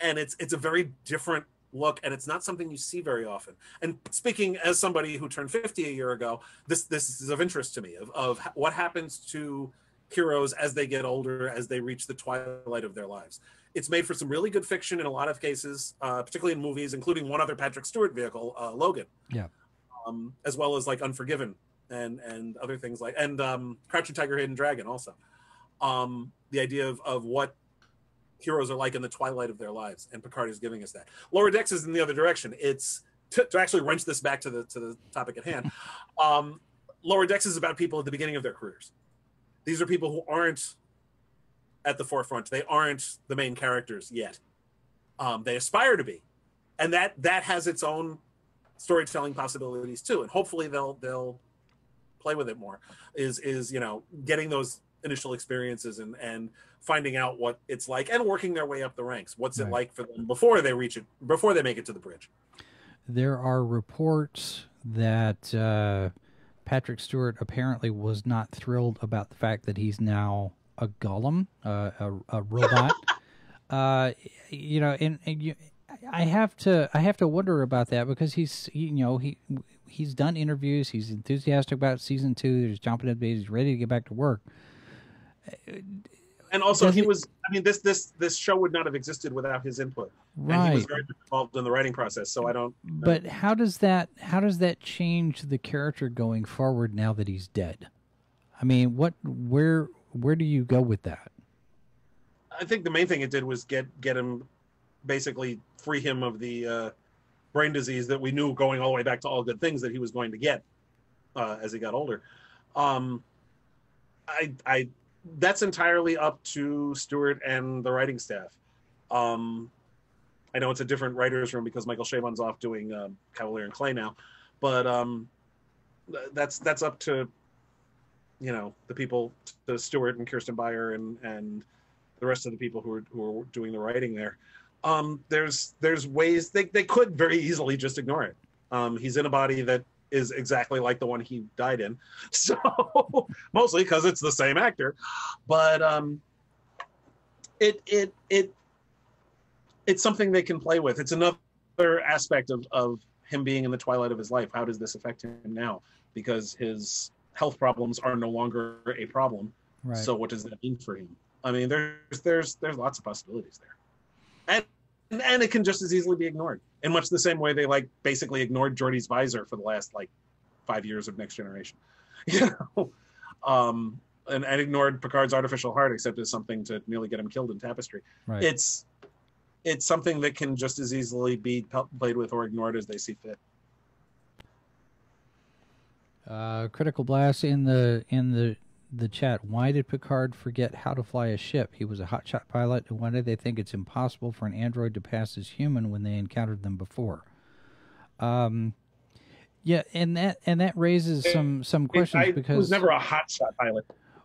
and it's it's a very different look, and it's not something you see very often. And speaking as somebody who turned 50 a year ago, this this is of interest to me of, of what happens to heroes as they get older, as they reach the twilight of their lives. It's made for some really good fiction in a lot of cases, uh, particularly in movies, including one other Patrick Stewart vehicle, uh, Logan. Yeah. Um, as well as like Unforgiven and and other things like and um, Crouching Tiger, Hidden Dragon also. Um, the idea of of what heroes are like in the twilight of their lives, and Picard is giving us that. Lower Decks is in the other direction. It's to, to actually wrench this back to the to the topic at hand, um, Lower Decks is about people at the beginning of their careers. These are people who aren't at the forefront. They aren't the main characters yet. Um, they aspire to be, and that that has its own storytelling possibilities too. And hopefully they'll they'll play with it more. Is is you know getting those initial experiences and and finding out what it's like and working their way up the ranks. What's right. it like for them before they reach it before they make it to the bridge? There are reports that uh, Patrick Stewart apparently was not thrilled about the fact that he's now a golem, uh, a, a robot. uh, you know, and, and you, I have to I have to wonder about that because he's you know he he's done interviews. He's enthusiastic about season two. He's jumping at the He's ready to get back to work. And also, Does he it, was. I mean, this this this show would not have existed without his input. Right. And he was very involved in the writing process. So I don't. But how does that how does that change the character going forward now that he's dead? I mean, what where where do you go with that? I think the main thing it did was get get him basically free him of the uh, brain disease that we knew going all the way back to all good things that he was going to get uh, as he got older. Um, I, I, that's entirely up to Stewart and the writing staff. Um, I know it's a different writers' room because Michael Chabon's off doing um, Kavalier and Clay now, but um, that's that's up to you know the people, the Stewart and Kirsten Beyer and and the rest of the people who are who are doing the writing there um, there's there's ways they, they could very easily just ignore it. Um, he's in a body that is exactly like the one he died in, so mostly because it's the same actor. But um, it it it it's something they can play with. It's another aspect of of him being in the twilight of his life. How does this affect him now? Because his health problems are no longer a problem. Right. So what does that mean for him? I mean, there's there's there's lots of possibilities there and and it can just as easily be ignored in much the same way they like basically ignored Geordi's visor for the last like five years of Next Generation, you know, um, and, and ignored Picard's artificial heart except as something to nearly get him killed in Tapestry. Right. It's it's something that can just as easily be played with or ignored as they see fit. Uh, critical blast in the in the the chat. Why did Picard forget how to fly a ship? He was a hotshot pilot, and why did they think it's impossible for an android to pass as human when they encountered them before? Um, yeah, and that and that raises some some questions I, because he was never a hotshot pilot.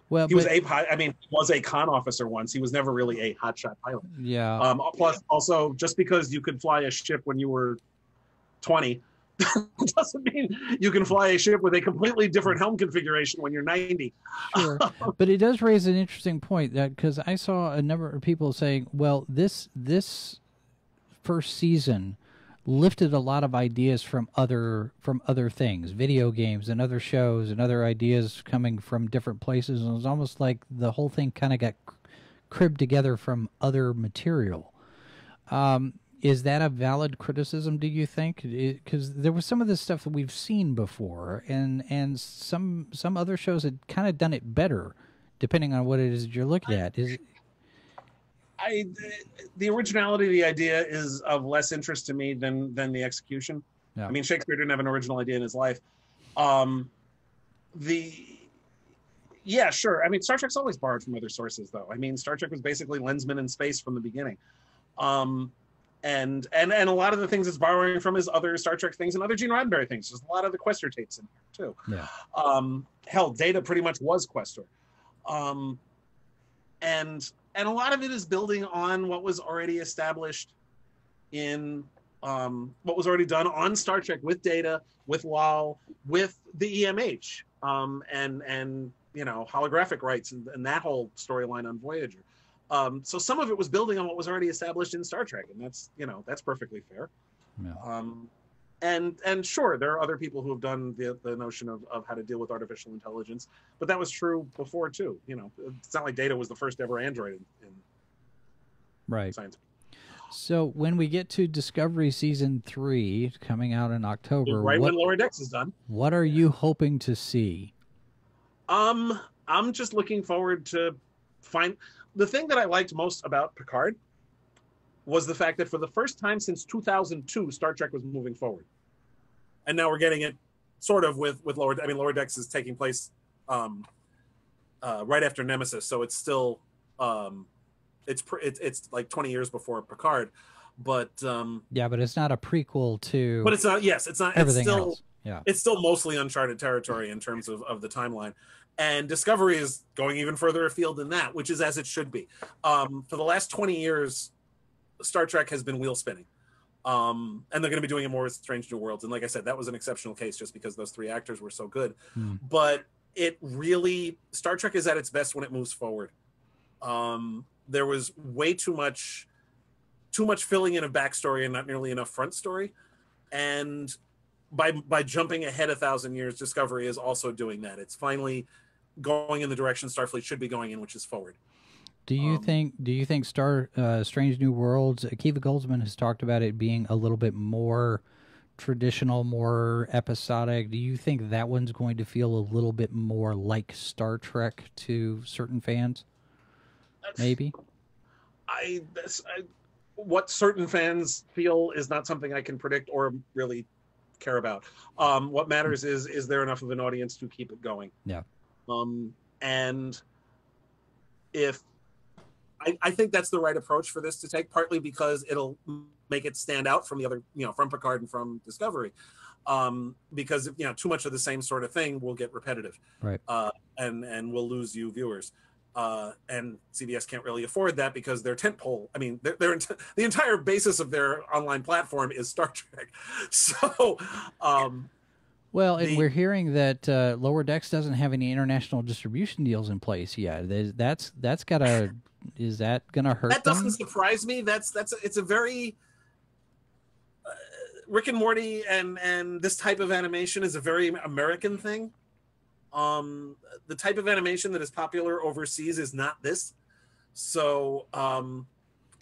Well, he but, was a I mean, he was a con officer once. He was never really a hotshot pilot. Yeah. Um, plus, also, just because you could fly a ship when you were twenty doesn't mean you can fly a ship with a completely different helm configuration when you're 90. Sure. but it does raise an interesting point that because I saw a number of people saying, well, this this first season lifted a lot of ideas from other from other things, video games and other shows and other ideas coming from different places and it was almost like the whole thing kind of got cribbed together from other material. Um, is that a valid criticism do you think because there was some of this stuff that we've seen before and and some some other shows had kind of done it better depending on what it is you're looking at is I the originality of the idea is of less interest to me than than the execution. Yeah. I mean, Shakespeare didn't have an original idea in his life. Um, the yeah, sure. I mean, Star Trek's always borrowed from other sources, though. I mean, Star Trek was basically Lensman in space from the beginning. Um, and and and a lot of the things it's borrowing from is other Star Trek things and other Gene Roddenberry things. There's a lot of the Questor tapes in here too. Yeah. Um, hell, Data pretty much was Questor, um, and and a lot of it is building on what was already established in um, what was already done on Star Trek with Data, with Lal, with the EMH, um, and and you know holographic rights and, and that whole storyline on Voyager. Um, so some of it was building on what was already established in Star Trek, and that's you know that's perfectly fair. Yeah. Um, and and sure, there are other people who have done the the notion of, of how to deal with artificial intelligence, but that was true before too. You know, it's not like Data was the first ever android in, in right science. So when we get to Discovery season three coming out in October, right what, when Lower Decks is done, what are you hoping to see? Um, I'm just looking forward to find the thing that I liked most about Picard was the fact that for the first time since 2002, Star Trek was moving forward. and now we're getting it sort of with with lower. I mean, lower decks is taking place um, uh, right after Nemesis, so it's still um, it's it's it's like 20 years before Picard, but um, yeah, but it's not a prequel to. But it's not. Yes, it's not. Everything it's still, else. Yeah, it's still mostly uncharted territory in terms of of the timeline. And Discovery is going even further afield than that, which is as it should be. Um, for the last 20 years, Star Trek has been wheel spinning. Um, and they're going to be doing it more with Strange New Worlds. And like I said, that was an exceptional case just because those three actors were so good. Hmm. But it really, Star Trek is at its best when it moves forward. Um, there was way too much, too much filling in of backstory and not nearly enough front story. And by by jumping ahead a thousand years, Discovery is also doing that. It's finally going in the direction Starfleet should be going in, which is forward. Do you Um, think? Do you think Star uh, Strange New Worlds? Akiva Goldsman has talked about it being a little bit more traditional, more episodic. Do you think that one's going to feel a little bit more like Star Trek to certain fans? Maybe. I, this, I what certain fans feel is not something I can predict or really care about. Um, what matters is is there enough of an audience to keep it going? Yeah. Um, and if I, I think that's the right approach for this to take, partly because it'll make it stand out from the other, you know, from Picard and from Discovery. Um, because you know, too much of the same sort of thing will get repetitive, Right. Uh, and and we'll lose you viewers. Uh, and CBS can't really afford that because their tentpole. I mean, their, their the entire basis of their online platform is Star Trek. So, um, Well, and The- we're hearing that uh, Lower Decks doesn't have any international distribution deals in place yet. That's that's got to. Is that going to hurt that doesn't them? surprise me. That's that's it's a very uh, Rick and Morty and and this type of animation is a very American thing. Um, the type of animation that is popular overseas is not this. So um,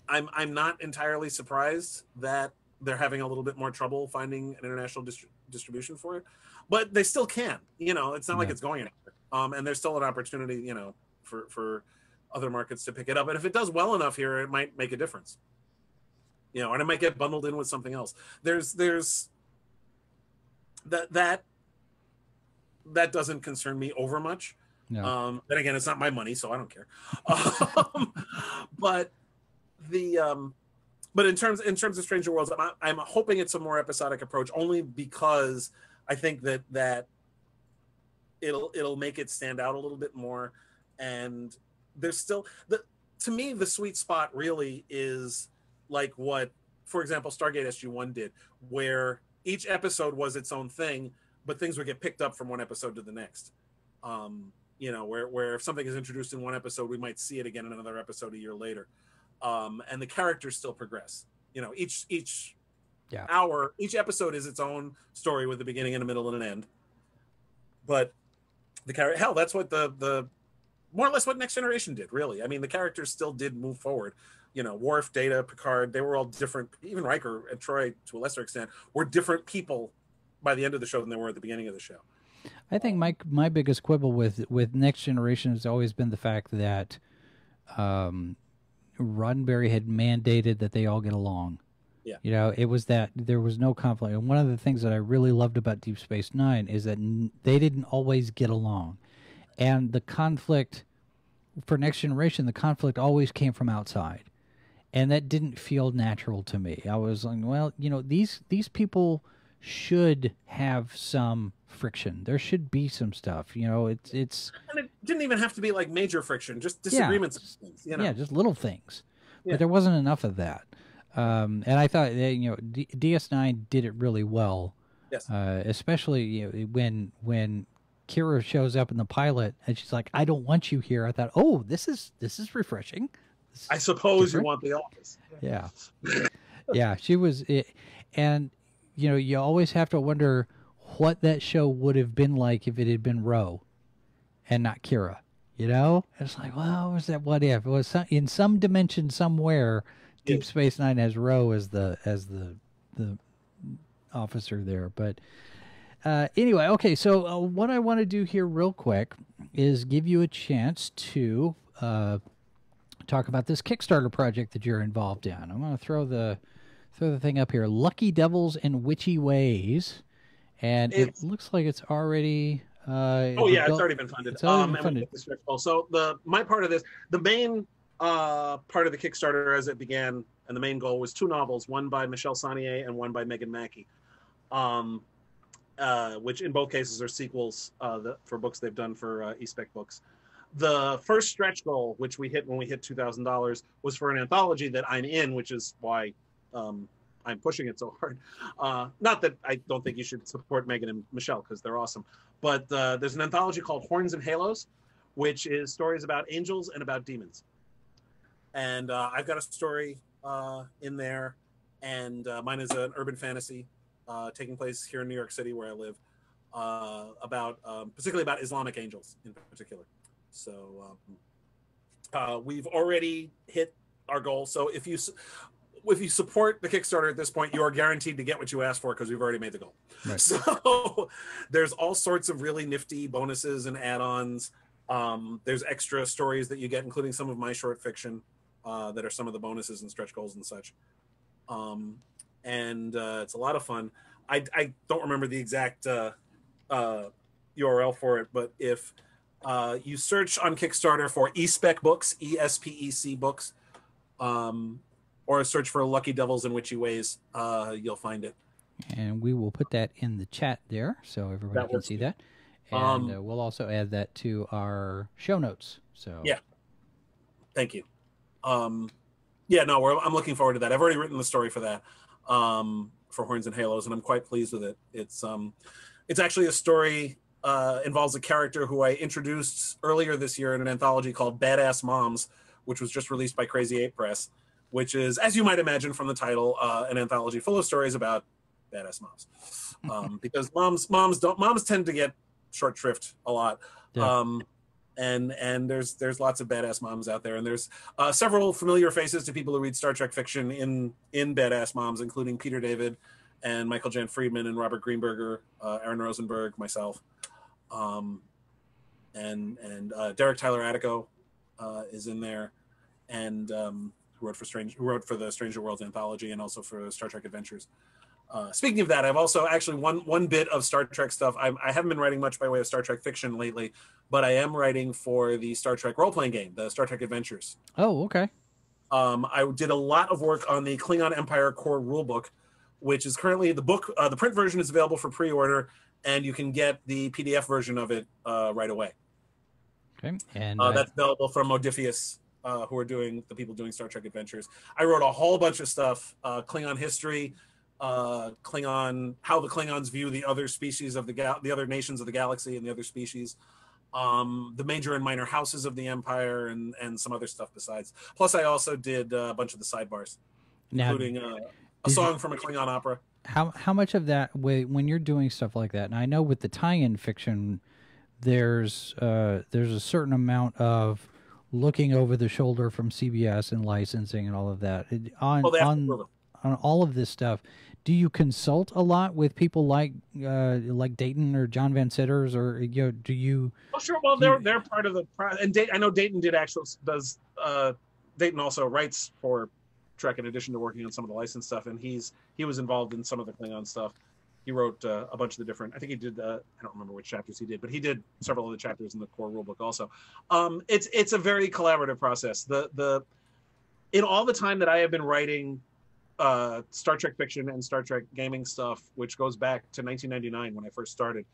I'm I'm not entirely surprised that they're having a little bit more trouble finding an international distri- distribution for it, but they still can. You know, it's not like it's going anywhere. Um, and there's still an opportunity, you know, for for other markets to pick it up. And if it does well enough here, it might make a difference. You know, and it might get bundled in with something else. There's there's that that that doesn't concern me over much. No. Um, then again, it's not my money, so I don't care. Um, but the um, but in terms in terms of Strange New Worlds, I'm, I'm hoping it's a more episodic approach, only because I think that that it'll it'll make it stand out a little bit more. And there's still the to me the sweet spot really is like what, for example, Stargate SG One did, where each episode was its own thing, but things would get picked up from one episode to the next. Um, you know, where where if something is introduced in one episode, we might see it again in another episode a year later, um, and the characters still progress. You know, each each Yeah. hour, each episode is its own story with a beginning and a middle and an end. But the character, hell, that's what the the more or less what Next Generation did. Really, I mean, the characters still did move forward. You know, Worf, Data, Picard, they were all different. Even Riker and Troi, to a lesser extent, were different people by the end of the show than they were at the beginning of the show. I think my my biggest quibble with with Next Generation has always been the fact that um, Roddenberry had mandated that they all get along. Yeah. You know, it was that there was no conflict. And one of the things that I really loved about Deep Space Nine is that n- they didn't always get along. And the conflict for Next Generation, the conflict always came from outside. And that didn't feel natural to me. I was like, well, you know, these these people should have some friction. There should be some stuff. You know, it's it's And it didn't even have to be like major friction, just disagreements. things, you know? yeah, just little things. Yeah. But there wasn't enough of that. Um, and I thought that, you know D- DS9 did it really well. Yes. Uh, especially you know, when when Kira shows up in the pilot and she's like, "I don't want you here." I thought, "Oh, this is this is refreshing." This I suppose different. you want the office. yeah yeah she was it, and you know you always have to wonder what that show would have been like if it had been Ro and not Kira you know it's like well was that what if it was some, in some dimension somewhere Deep Space Nine has Ro as the as the the officer there but uh, anyway, okay. So uh, what I want to do here, real quick, is give you a chance to uh, talk about this Kickstarter project that you're involved in. I'm going to throw the throw the thing up here. Lucky Devils and Witchy Ways, and it's, it looks like it's already. Uh, oh yeah, it's already been funded. It's already um, been funded. So the my part of this, the main uh, part of the Kickstarter as it began, and the main goal was two novels, one by Michelle Sonnier and one by Megan Mackie, um, uh, which in both cases are sequels uh, the, for books they've done for uh, eSpec books. The first stretch goal, which we hit when we hit two thousand dollars, was for an anthology that I'm in, which is why um, I'm pushing it so hard. Uh, not that I don't think you should support Megan and Michelle because they're awesome, but uh, there's an anthology called Horns and Halos, which is stories about angels and about demons. And uh, I've got a story uh, in there, and uh, mine is an urban fantasy uh, taking place here in New York City, where I live, about um, particularly about Islamic angels in particular. So um, we've already hit our goal. So if you if you support the Kickstarter at this point, you are guaranteed to get what you asked for because we've already made the goal. Right. So there's all sorts of really nifty bonuses and add-ons. Um, there's extra stories that you get, including some of my short fiction uh, that are some of the bonuses and stretch goals and such. Um, and uh, it's a lot of fun. I, I don't remember the exact uh, URL uh, for it, but if uh, you search on Kickstarter for eSpec books, E S P E C books, um, or search for Lucky Devils in Witchy Ways. Uh, you'll find it. And we will put that in the chat there so everybody that can see that. And um, uh, we'll also add that to our show notes. So yeah, thank you. Um, yeah, no, I'm looking forward to that. I've already written the story for that um, for Horns and Halos, and I'm quite pleased with it. It's um, it's actually a story uh, involves a character who I introduced earlier this year in an anthology called Badass Moms, which was just released by Crazy Eight Press which is, as you might imagine from the title, uh, an anthology full of stories about badass moms. Um, because moms, moms don't, moms tend to get short shrift a lot. Yeah. Um, and and there's there's lots of badass moms out there, and there's uh, several familiar faces to people who read Star Trek fiction in in badass moms, including Peter David, and Michael Jan Friedman, and Robert Greenberger, uh, Aaron Rosenberg, myself, um, and and uh, Derek Tyler Attico uh, is in there, and um, who wrote for Strange, who wrote for the Strange New Worlds anthology and also for Star Trek Adventures. Uh, speaking of that, I've also actually one one bit of Star Trek stuff. I'm, I have not been writing much by way of Star Trek fiction lately, but I am writing for the Star Trek role playing game, the Star Trek Adventures. Oh, okay. Um, I did a lot of work on the Klingon Empire core rulebook, which is currently the book. Uh, the print version is available for pre order, and you can get the PDF version of it uh, right away. Okay, and uh, that's available from Modiphius uh, who are doing the people doing Star Trek Adventures. I wrote a whole bunch of stuff, uh, Klingon history, uh, Klingon, how the Klingons view the other species of the gal- the other nations of the galaxy and the other species, um, the major and minor houses of the Empire, and and some other stuff besides. Plus, I also did uh, a bunch of the sidebars, now, including uh, a song you, from a Klingon opera. How how much of that when you're doing stuff like that? And I know with the tie-in fiction, there's uh, there's a certain amount of looking over the shoulder from CBS and licensing and all of that. On well, on on all of this stuff, do you consult a lot with people like uh, like Dayton or John Van Citters or you know, do you? Oh, sure. Well, they're you, they're part of the and Day, I know Dayton did actually does uh, Dayton also writes for Trek in addition to working on some of the license stuff, and he's he was involved in some of the Klingon stuff he wrote uh, a bunch of the different. I think he did. Uh, I don't remember which chapters he did, but he did several of the chapters in the core rulebook also. Um, it's it's a very collaborative process. The the in all the time that I have been writing uh, Star Trek fiction and Star Trek gaming stuff, which goes back to 1999 when I first started.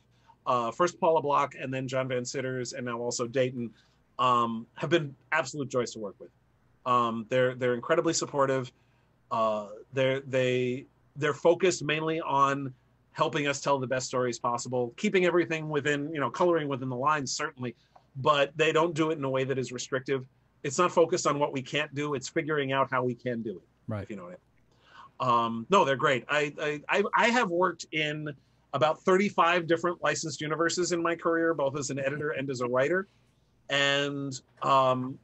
Uh, first Paula Block, and then John Van Citters and now also Dayton, um, have been absolute joys to work with. Um, they're they're incredibly supportive. Uh, they're they they're focused mainly on helping us tell the best stories possible, keeping everything within, you know, coloring within the lines, certainly, but they don't do it in a way that is restrictive. It's not focused on what we can't do, it's figuring out how we can do it. Right. If you know what I mean. Um, no, they're great. I, I, I have worked in about 35 different licensed universes in my career, both as an editor and as a writer. And um,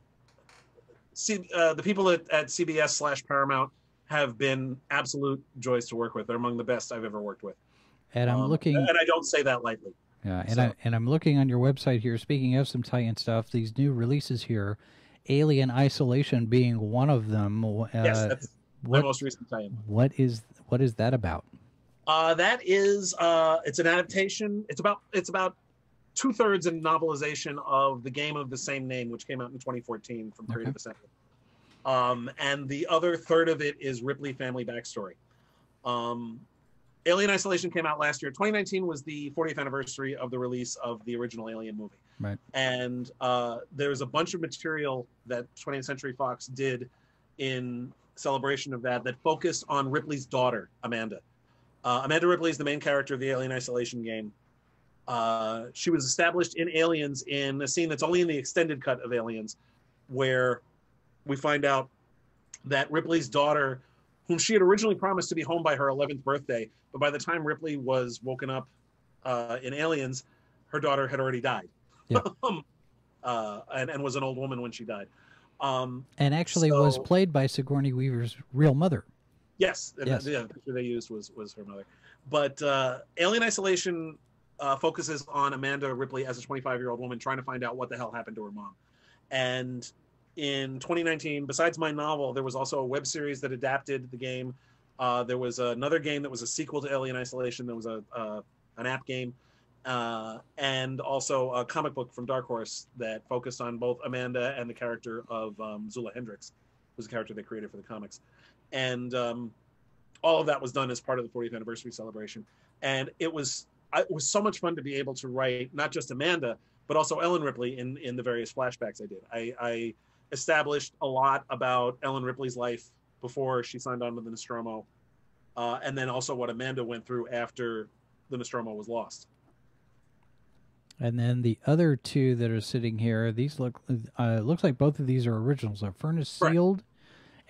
see, uh, the people at, at CBS slash Paramount have been absolute joys to work with. They're among the best I've ever worked with. And I'm um, looking, and I don't say that lightly. Yeah, and so. I and I'm looking on your website here. Speaking of some tie-in stuff, these new releases here, Alien Isolation being one of them. Uh, yes, that's what, my most recent tie-in. What is what is that about? Uh, that is, uh, it's an adaptation. It's about it's about two thirds in novelization of the game of the same name, which came out in 2014 from Creative okay. Assembly. Um, and the other third of it is Ripley family backstory. Um, Alien Isolation came out last year. 2019 was the 40th anniversary of the release of the original Alien movie. Right. And uh, there's a bunch of material that 20th Century Fox did in celebration of that that focused on Ripley's daughter, Amanda. Uh, Amanda Ripley is the main character of the Alien Isolation game. Uh, she was established in Aliens in a scene that's only in the extended cut of Aliens, where we find out that Ripley's daughter, whom she had originally promised to be home by her 11th birthday, but by the time Ripley was woken up uh, in Aliens, her daughter had already died. Yeah. Um, uh, and, and was an old woman when she died. Um, and actually so, was played by Sigourney Weaver's real mother. Yes, yes. The, yeah, the picture they used was was her mother. But uh, Alien Isolation uh, focuses on Amanda Ripley as a 25 year old woman trying to find out what the hell happened to her mom. And in 2019, besides my novel, there was also a web series that adapted the game. Uh, there was another game that was a sequel to Alien Isolation. There was a uh, an app game uh, and also a comic book from Dark Horse that focused on both Amanda and the character of um, Zula Hendrix, who's a character they created for the comics. And um, all of that was done as part of the 40th anniversary celebration. And it was it was so much fun to be able to write not just Amanda, but also Ellen Ripley in in the various flashbacks I did. I, I established a lot about Ellen Ripley's life before she signed on with the Nostromo, uh, and then also what Amanda went through after the Nostromo was lost. And then the other two that are sitting here, these look uh, looks like both of these are originals. Are Furnace Sealed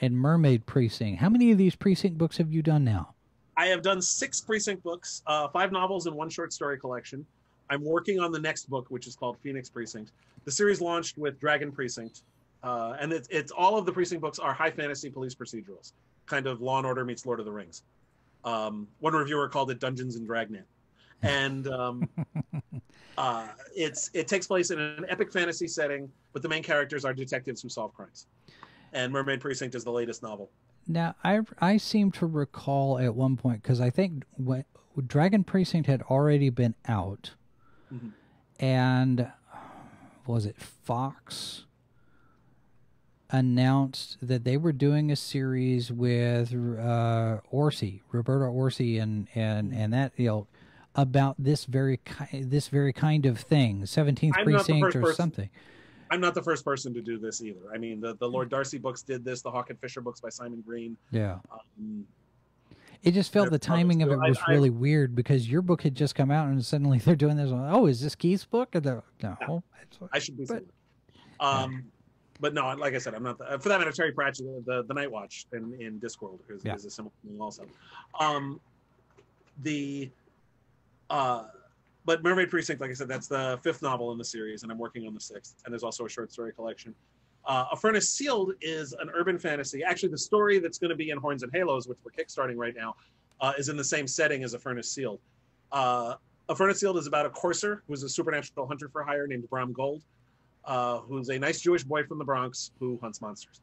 and Mermaid Precinct. How many of these precinct books have you done now? I have done six precinct books, uh, five novels, and one short story collection. I'm working on the next book, which is called Phoenix Precinct. The series launched with Dragon Precinct, uh, and it's, it's all of the precinct books are high fantasy police procedurals, kind of Law and Order meets Lord of the Rings. Um, one reviewer called it Dungeons and Dragnet, and um, Uh, it's it takes place in an epic fantasy setting, but the main characters are detectives who solve crimes. And Mermaid Precinct is the latest novel. Now, I I seem to recall at one point because I think when Dragon Precinct had already been out, mm-hmm. and was it Fox announced that they were doing a series with uh, Orci, Roberto Orci, and and and that you know about this very ki- this very kind of thing, 17th I'm precinct or person. something. I'm not the first person to do this either. I mean, the, the Lord Darcy books did this, the Hawk and Fisher books by Simon Green. Yeah. Um, it just felt the timing of it was I, really I, weird because your book had just come out and suddenly they're doing this. Oh, is this Keith's book? no, no I should be. But, um, yeah. but no, like I said, I'm not the, for that matter. Terry Pratchett, the, the Night Watch in, in Discworld is, yeah. is a similar thing also. Um, the uh, but Mermaid Precinct, like I said, that's the fifth novel in the series, and I'm working on the sixth. And there's also a short story collection. Uh, a Furnace Sealed is an urban fantasy. Actually, the story that's going to be in Horns and Halos, which we're kickstarting right now, uh, is in the same setting as A Furnace Sealed. Uh, a Furnace Sealed is about a courser who's a supernatural hunter for hire named Bram Gold, uh, who's a nice Jewish boy from the Bronx who hunts monsters.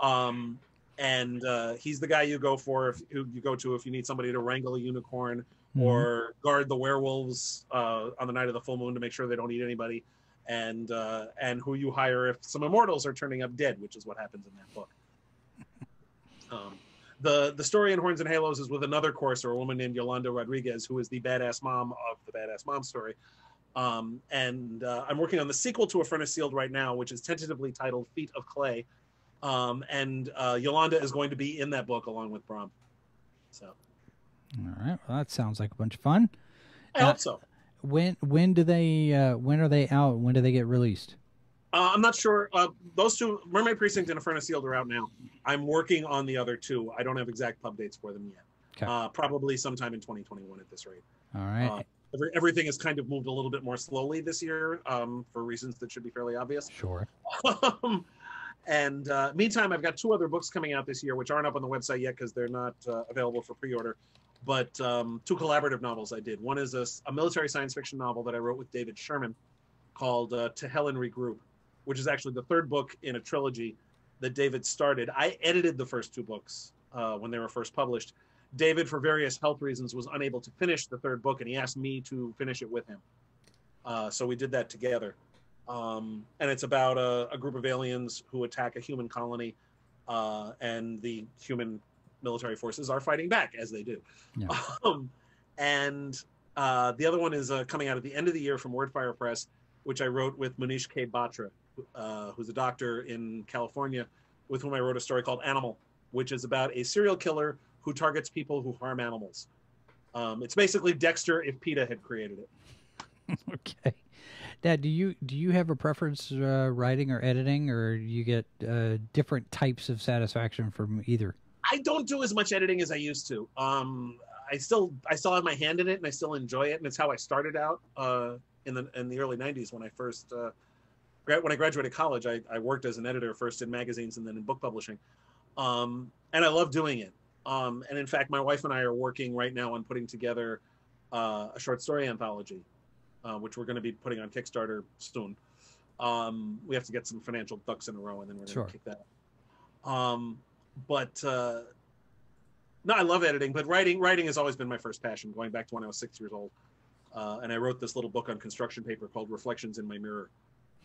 Um, and uh, he's the guy you go for, if, who you go to if you need somebody to wrangle a unicorn mm-hmm. or guard the werewolves uh, on the night of the full moon to make sure they don't eat anybody, and uh, and who you hire if some immortals are turning up dead, which is what happens in that book. Um, the the story in Horns and Halos is with another courser, a woman named Yolanda Rodriguez, who is the badass mom of the badass mom story. Um, and uh, I'm working on the sequel to A Furnace Sealed right now, which is tentatively titled Feet of Clay. Um, and uh, Yolanda is going to be in that book along with Bram. So all right. Well, that sounds like a bunch of fun. I uh, hope so. When when do they uh, when are they out? When do they get released? Uh, I'm not sure. Uh, those two, Mermaid Precinct and A Furnace Sealed, are out now. I'm working on the other two. I don't have exact pub dates for them yet. Okay. Uh, probably sometime in 2021 at this rate. All right. Uh, every, everything has kind of moved a little bit more slowly this year um, for reasons that should be fairly obvious. Sure. Um, and uh, meantime, I've got two other books coming out this year, which aren't up on the website yet because they're not uh, available for pre-order but um, two collaborative novels I did. One is a, a, military science fiction novel that I wrote with David Sherman called uh, To Hell and Regroup, which is actually the third book in a trilogy that David started. I edited the first two books uh, when they were first published, David, for various health reasons, was unable to finish the third book, and he asked me to finish it with him. Uh, so we did that together. Um, and it's about a, a, group of aliens who attack a human colony, uh, and the human military forces are fighting back as they do. Yeah. Um, and uh, the other one is uh, coming out at the end of the year from Wordfire Press, which I wrote with Munish K. Batra, uh, who's a doctor in California, with whom I wrote a story called Animal, which is about a serial killer who targets people who harm animals. Um, it's basically Dexter if PETA had created it. okay. Dad, do you do you have a preference uh, writing or editing, or you get uh, different types of satisfaction from either? I don't do as much editing as I used to. Um, I still I still have my hand in it, and I still enjoy it, and it's how I started out uh, in the in the early '90s when I first uh, when I graduated college. I, I worked as an editor first in magazines and then in book publishing, um, and I love doing it. Um, and in fact, my wife and I are working right now on putting together uh, a short story anthology, uh, which we're going to be putting on Kickstarter soon. Um, we have to get some financial ducks in a row, and then we're going to sure. kick that. But uh, no, I love editing, but writing writing has always been my first passion, going back to when I was six years old. Uh, and I wrote this little book on construction paper called "Reflections in My Mirror."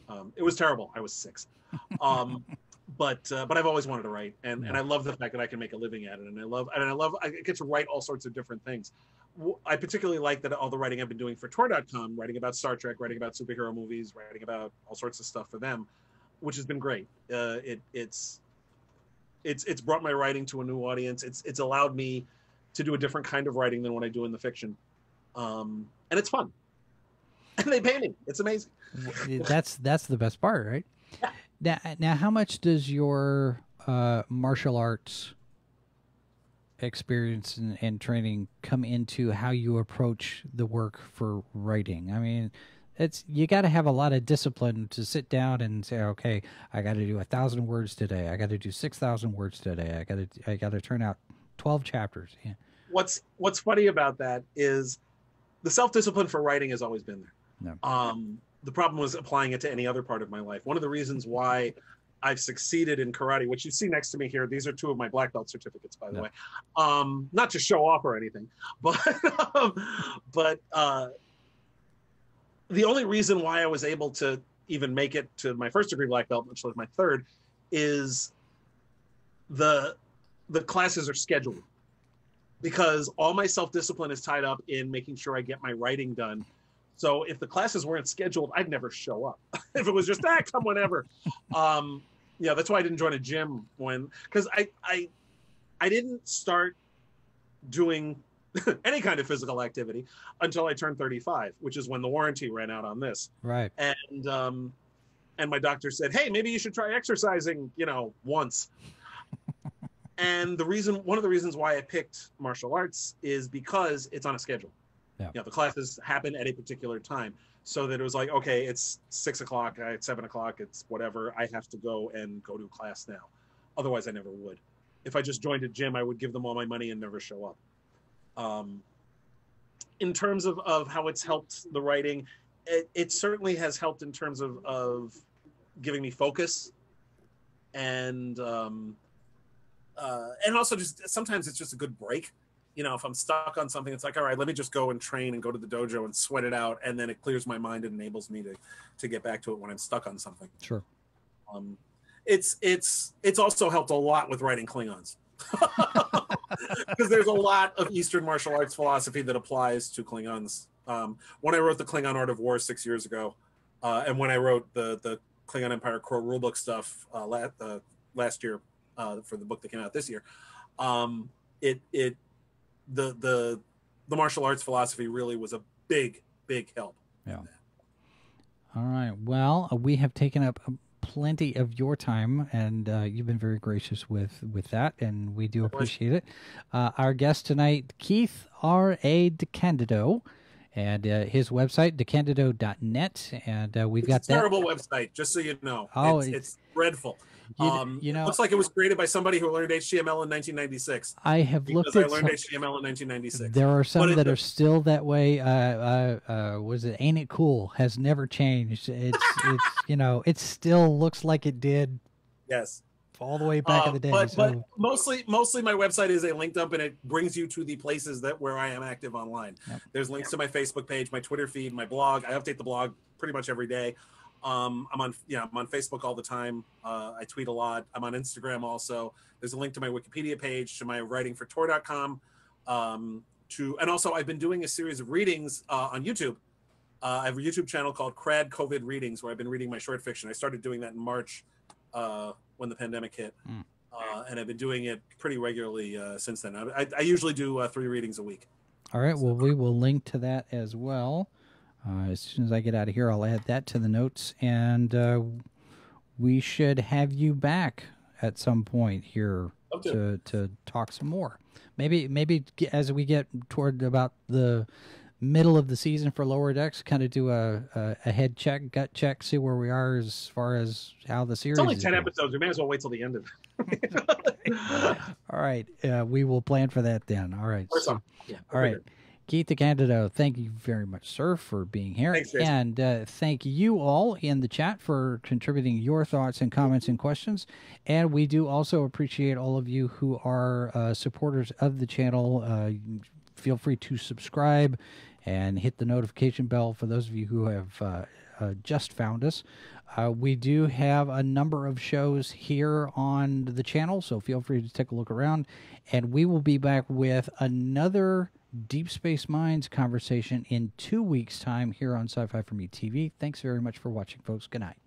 Um, it was terrible. I was six. Um, but uh, but I've always wanted to write, and, and I love the fact that I can make a living at it, and I love and I love I get to write all sorts of different things. I particularly like that all the writing I've been doing for Tor.com, writing about Star Trek, writing about superhero movies, writing about all sorts of stuff for them, which has been great. Uh, it it's it's it's brought my writing to a new audience. It's it's allowed me to do a different kind of writing than what I do in the fiction, um, and it's fun. And they pay me. It's amazing. that's that's the best part, right? Yeah. Now, now, how much does your uh, martial arts experience and, and, training come into how you approach the work for writing? I mean, it's you got to have a lot of discipline to sit down and say, okay, I got to do a thousand words today. I got to do six thousand words today. I got to I got to turn out twelve chapters. Yeah. What's What's funny about that is the self discipline for writing has always been there. No. Um, the problem was applying it to any other part of my life. One of the reasons why I've succeeded in karate, which you see next to me here, these are two of my black belt certificates, by the yeah. way. Um, not to show off or anything, but um, but uh, the only reason why I was able to even make it to my first degree black belt, much like my third, is the the classes are scheduled because all my self discipline is tied up in making sure I get my writing done so if the classes weren't scheduled, I'd never show up. if it was just that, ah, come whenever. Um, yeah, that's why I didn't join a gym when because I I I didn't start doing any kind of physical activity until I turned 35, which is when the warranty ran out on this. Right. And um, and my doctor said, "Hey, maybe you should try exercising, you know, once." and the reason, one of the reasons why I picked martial arts is because it's on a schedule. Yeah. You know, the classes happen at a particular time. So that it was like, okay, it's six o'clock, it's seven o'clock, it's whatever. I have to go and go to class now. Otherwise, I never would. If I just joined a gym, I would give them all my money and never show up. Um, in terms of, of how it's helped the writing, it, it certainly has helped in terms of, of giving me focus and um, uh, and also just sometimes it's just a good break you know, if I'm stuck on something, it's like, all right, let me just go and train and go to the dojo and sweat it out, and then it clears my mind and enables me to to get back to it when I'm stuck on something. Sure. Um, it's it's it's also helped a lot with writing Klingons. because there's a lot of Eastern martial arts philosophy that applies to Klingons. Um, when I wrote the Klingon Art of War six years ago, uh, and when I wrote the the Klingon Empire Core rulebook stuff uh, la- uh, last year uh, for the book that came out this year, um, it it the the the martial arts philosophy really was a big big help. Yeah. All right. Well, uh, we have taken up uh, plenty of your time, and uh, you've been very gracious with with that, and we do appreciate it. Uh, our guest tonight, Keith R. A. DeCandido, and uh, his website, decandido.net, and uh, we've it's got that terrible website. Just so you know, oh, it's, it's, it's dreadful. You, um, you know, looks like it was created by somebody who learned HTML in 1996. I have looked at. I learned some, HTML in 1996. There are some that are still that way. Uh, uh, uh, was it? Ain't it cool? Has never changed. It's it's you know it still looks like it did. Yes. all the way back uh, in the day. But, so. but mostly, mostly my website is a link dump, and it brings you to the places that where I am active online. Yep. There's links to my Facebook page, my Twitter feed, my blog. I update the blog pretty much every day. Um, I'm on, yeah, I'm on Facebook all the time. Uh, I tweet a lot. I'm on Instagram also. There's a link to my Wikipedia page, to my writing for Tor.com. Um, to and also I've been doing a series of readings uh, on YouTube. Uh, I have a YouTube channel called KRAD COVID Readings where I've been reading my short fiction. I started doing that in March uh, when the pandemic hit, mm. and I've been doing it pretty regularly uh, since then. I, I, usually do uh, three readings a week. All right. Well, we will link to that as well. As soon as I get out of here, I'll add that to the notes, and we should have you back at some point here okay. to to talk some more. Maybe maybe as we get toward about the middle of the season for lower decks, kind of do a, a, a head check, gut check, see where we are as far as how the series. It's only ten episodes. We may as well wait till the end of it. All right, uh, we will plan for that then. All right. So, yeah, all right. Keith DeCandido, thank you very much, sir, for being here. Thanks, and uh, thank you all in the chat for contributing your thoughts and comments and questions. And we do also appreciate all of you who are uh, supporters of the channel. Uh, feel free to subscribe and hit the notification bell for those of you who have uh, uh, just found us. Uh, we do have a number of shows here on the channel, so feel free to take a look around. And we will be back with another Deep Space Minds conversation in two weeks' time here on Sci Fi for Me TV. Thanks very much for watching, folks. Good night.